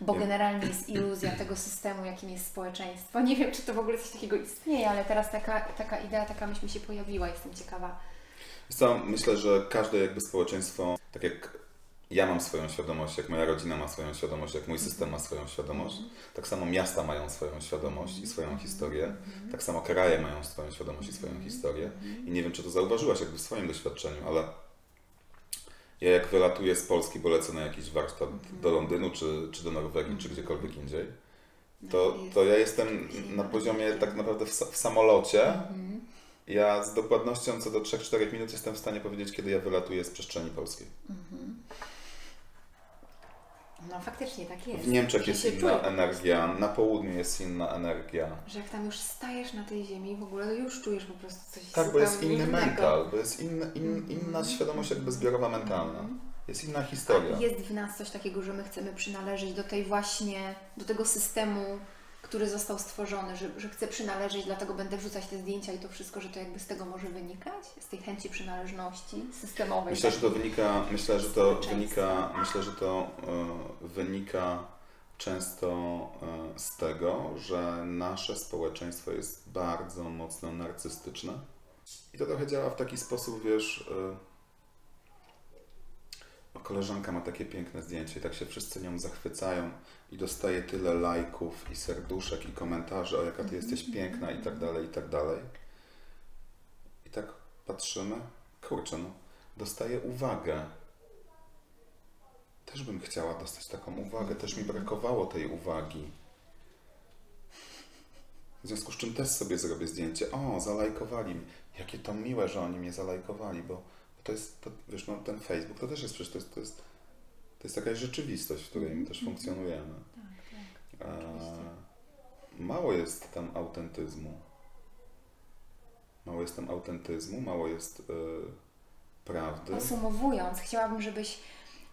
Bo Nie. generalnie jest iluzja tego systemu, jakim jest społeczeństwo. Nie wiem, czy to w ogóle coś takiego istnieje, ale teraz taka, taka idea, taka myśl mi się pojawiła. Jestem ciekawa. Co, myślę, że każde jakby społeczeństwo, tak jak ja mam swoją świadomość, jak moja rodzina ma swoją świadomość, jak mój system ma swoją świadomość, tak samo miasta mają swoją świadomość i swoją historię, tak samo kraje mają swoją świadomość i swoją historię. I nie wiem, czy to zauważyłaś jakby w swoim doświadczeniu, ale ja jak wylatuję z Polski, bo lecę na jakiś warsztat do Londynu, czy, czy do Norwegii, czy gdziekolwiek indziej, to, to ja jestem na poziomie tak naprawdę w, w samolocie. Ja z dokładnością co do 3-4 minut jestem w stanie powiedzieć, kiedy ja wylatuję z przestrzeni polskiej. No faktycznie tak jest. W Niemczech jest inna energia, na południu jest inna energia. Że jak tam już stajesz na tej ziemi, w ogóle to już czujesz po prostu coś Tak, bo jest inny innego. mental, bo jest inny, in, inna świadomość jakby zbiorowa mentalna. Jest inna historia. Jest w nas coś takiego, że my chcemy przynależeć do tej właśnie, do tego systemu, który został stworzony, że, że chcę przynależeć, dlatego będę wrzucać te zdjęcia i to wszystko, że to jakby z tego może wynikać? Z tej chęci przynależności systemowej? Myślę, że to wynika, myślę, że to wynika, myślę, że to e, wynika często e, z tego, że nasze społeczeństwo jest bardzo mocno narcystyczne. I to trochę działa w taki sposób, wiesz, o, koleżanka ma takie piękne zdjęcie i tak się wszyscy nią zachwycają i dostaje tyle lajków i serduszek i komentarzy, o jaka ty jesteś piękna i tak dalej, i tak dalej. I tak patrzymy, kurczę, no, dostaje uwagę. Też bym chciała dostać taką uwagę, też mi brakowało tej uwagi. W związku z czym też sobie zrobię zdjęcie. O, zalajkowali mi. Jakie to miłe, że oni mnie zalajkowali, bo to jest, to, wiesz, no, ten Facebook to też jest przecież, to jest, to jest, to jest jakaś rzeczywistość, w której my też funkcjonujemy. Tak, tak. Oczywiście. mało jest tam autentyzmu. Mało jest tam autentyzmu, mało jest e, prawdy. Podsumowując, chciałabym, żebyś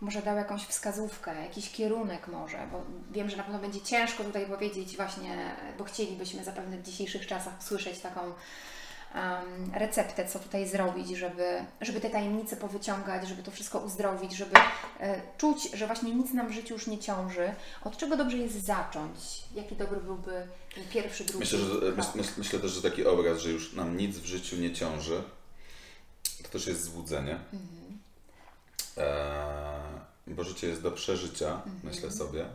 może dał jakąś wskazówkę, jakiś kierunek może, bo wiem, że na pewno będzie ciężko tutaj powiedzieć właśnie, bo chcielibyśmy zapewne w dzisiejszych czasach usłyszeć taką em, receptę, co tutaj zrobić, żeby, żeby te tajemnice powyciągać, żeby to wszystko uzdrowić, żeby e, czuć, że właśnie nic nam w życiu już nie ciąży. Od czego dobrze jest zacząć? Jaki dobry byłby ten pierwszy, drugi Myślę, że, myśl, myśl, myślę też, że taki obraz, że już nam nic w życiu nie ciąży, to też jest złudzenie. E, bo życie jest do przeżycia, myślę sobie.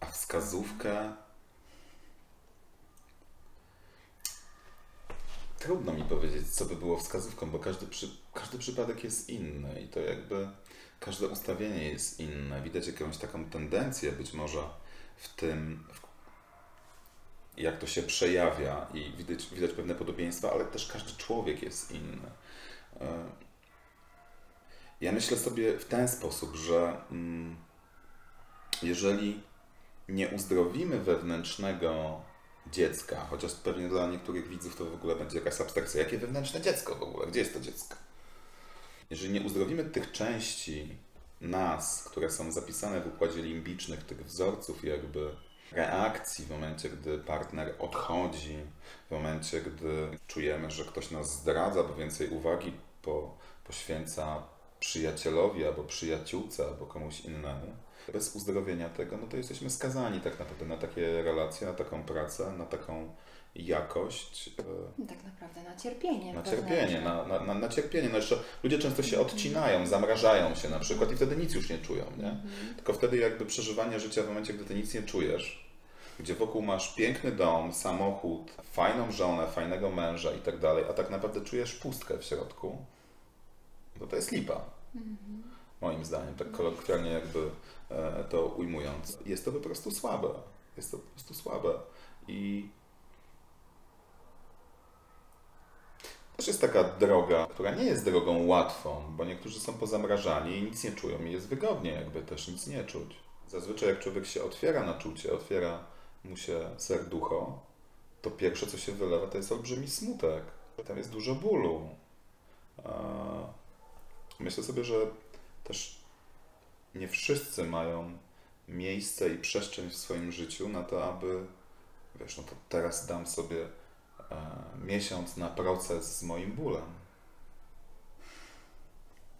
A wskazówkę. Trudno mi powiedzieć, co by było wskazówką, bo każdy, przy, każdy przypadek jest inny i to jakby każde ustawienie jest inne. Widać jakąś taką tendencję być może w tym, w jak to się przejawia i widać, widać pewne podobieństwa, ale też każdy człowiek jest inny. E, Ja myślę sobie w ten sposób, że mm, jeżeli nie uzdrowimy wewnętrznego dziecka, chociaż pewnie dla niektórych widzów to w ogóle będzie jakaś abstrakcja. Jakie wewnętrzne dziecko w ogóle? Gdzie jest to dziecko? Jeżeli nie uzdrowimy tych części nas, które są zapisane w układzie limbicznych, tych wzorców jakby reakcji w momencie, gdy partner odchodzi, w momencie, gdy czujemy, że ktoś nas zdradza, bo więcej uwagi po, poświęca przyjacielowi albo przyjaciółce albo komuś innemu. Bez uzdrowienia tego, no to jesteśmy skazani tak naprawdę na takie relacje, na taką pracę, na taką jakość. e, Tak naprawdę na cierpienie. na cierpienie, na, na, na, na cierpienie. No jeszcze ludzie często się odcinają, zamrażają się na przykład i wtedy nic już nie czują, nie? Tylko wtedy jakby przeżywanie życia w momencie, gdy ty nic nie czujesz, gdzie wokół masz piękny dom, samochód, fajną żonę, fajnego męża i tak dalej, a tak naprawdę czujesz pustkę w środku, to to jest lipa. Moim zdaniem, tak kolokwialnie jakby to ujmując. Jest to po prostu słabe. Jest to po prostu słabe. I też jest taka droga, która nie jest drogą łatwą, bo niektórzy są pozamrażani i nic nie czują i jest wygodnie jakby też nic nie czuć. Zazwyczaj jak człowiek się otwiera na czucie, otwiera mu się serducho, to pierwsze co się wylewa to jest olbrzymi smutek. Tam jest dużo bólu. A Myślę sobie, że też nie wszyscy mają miejsce i przestrzeń w swoim życiu na to, aby wiesz, no to teraz dam sobie e, miesiąc na proces z moim bólem.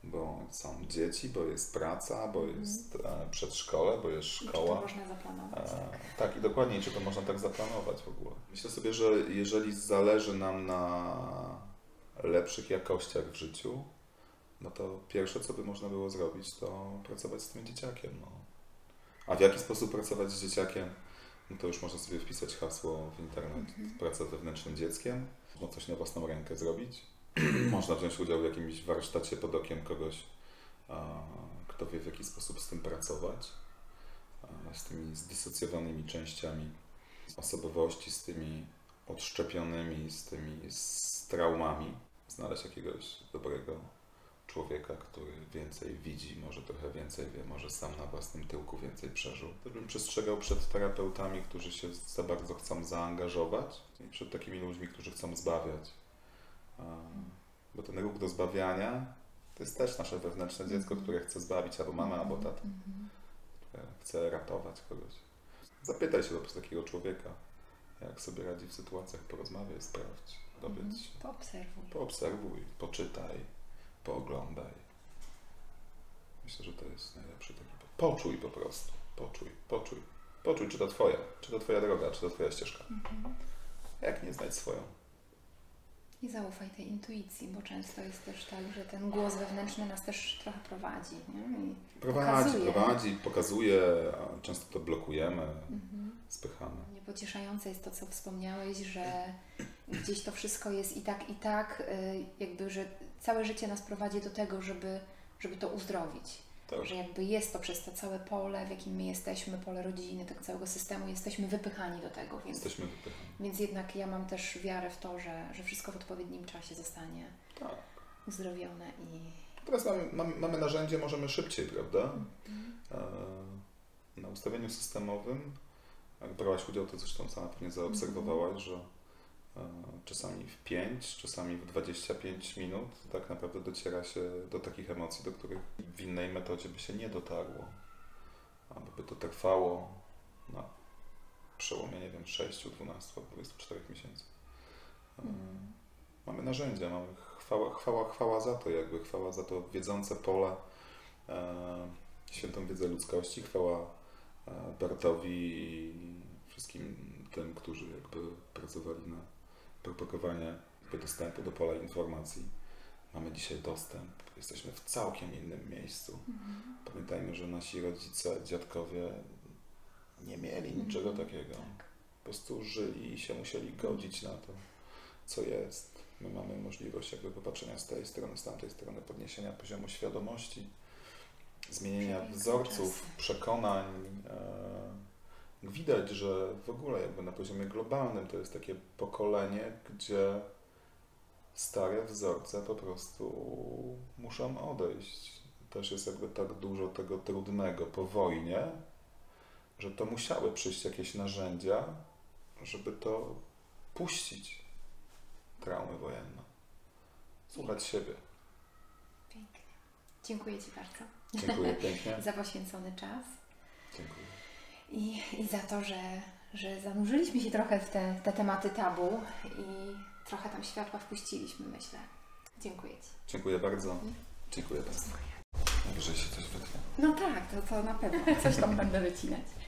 Bo są dzieci, bo jest praca, bo jest e, przedszkole, bo jest Czy to szkoła. można zaplanować? E, tak, i dokładnie, czy to można tak zaplanować w ogóle. Myślę sobie, że jeżeli zależy nam na lepszych jakościach w życiu, no to pierwsze, co by można było zrobić, to pracować z tym dzieciakiem. No. A w jaki sposób pracować z dzieciakiem? No to już można sobie wpisać hasło w internet, praca z wewnętrznym dzieckiem. Można coś na własną rękę zrobić. można wziąć udział w jakimś warsztacie pod okiem kogoś, kto wie w jaki sposób z tym pracować z tymi zdysocjowanymi częściami osobowości, z tymi odszczepionymi, z tymi z traumami. Znaleźć jakiegoś dobrego człowieka, który więcej widzi, może trochę więcej wie, może sam na własnym tyłku więcej przeżył. Też bym przestrzegał przed terapeutami, którzy się za bardzo chcą zaangażować i przed takimi ludźmi, którzy chcą zbawiać. Bo ten ruch do zbawiania to jest też nasze wewnętrzne dziecko, które chce zbawić albo mamę, albo tatę które chce ratować kogoś. Zapytaj się po prostu takiego człowieka, Jak sobie radzi w sytuacjach, porozmawiaj, sprawdź, dowiedz się. Poobserwuj. Poobserwuj, poczytaj, pooglądaj. Myślę, że to jest najlepszy taki. po- Poczuj po prostu. Poczuj, poczuj. Poczuj, czy to Twoja, czy to Twoja droga, czy to Twoja ścieżka. Jak nie znać swoją? I zaufaj tej intuicji, bo często jest też tak, że ten głos wewnętrzny nas też trochę prowadzi. Prowadzi, pokazuje. prowadzi, pokazuje, a często to blokujemy, Mhm. spychamy. Niepocieszające jest to, co wspomniałeś, że gdzieś to wszystko jest i tak, i tak, y, jakby, że całe życie nas prowadzi do tego, żeby, żeby to uzdrowić. Tak. Że jakby jest to przez to całe pole, w jakim my jesteśmy, pole rodziny, tego całego systemu, jesteśmy wypychani do tego, więc, Jesteśmy wypychani. więc jednak ja mam też wiarę w to, że, że wszystko w odpowiednim czasie zostanie Tak. uzdrowione i Teraz mamy, mamy, mamy narzędzie, możemy szybciej, prawda? E, Na ustawieniu systemowym, jak brałaś udział, to zresztą sama pewnie zaobserwowałaś, że e, czasami w 5, czasami w 25 minut tak naprawdę dociera się do takich emocji, do których w innej metodzie by się nie dotarło. Albo by to trwało na przełomie, nie wiem, 6, 12, 24 miesięcy. E, Mamy narzędzia, mamy chwała, chwała, chwała za to, jakby chwała za to wiedzące pole, e, świętą wiedzę ludzkości, chwała e, Bartowi i wszystkim tym, którzy jakby pracowali na propagowanie jakby dostępu do pola informacji. Mamy dzisiaj dostęp, jesteśmy w całkiem innym miejscu. Pamiętajmy, że nasi rodzice, dziadkowie nie mieli niczego takiego. Po prostu żyli i się musieli godzić na to, co jest. My mamy możliwość jakby popatrzenia z tej strony, z tamtej strony, podniesienia poziomu świadomości, zmienienia wzorców, przekonań. E, Widać, że w ogóle jakby na poziomie globalnym to jest takie pokolenie, gdzie stare wzorce po prostu muszą odejść. Też jest jakby tak dużo tego trudnego po wojnie, że to musiały przyjść jakieś narzędzia, żeby to puścić traumy wojenne. Słuchać siebie. pięknie. Dziękuję Ci bardzo Dziękuję pięknie. za poświęcony czas. Dziękuję. I, i za to, że, że zanurzyliśmy się trochę w te, te tematy tabu i trochę tam światła wpuściliśmy, myślę. Dziękuję Ci. Dziękuję bardzo. Dziękuję bardzo. Najwyżej się coś wytnie. No tak, to, to na pewno coś tam będę wycinać.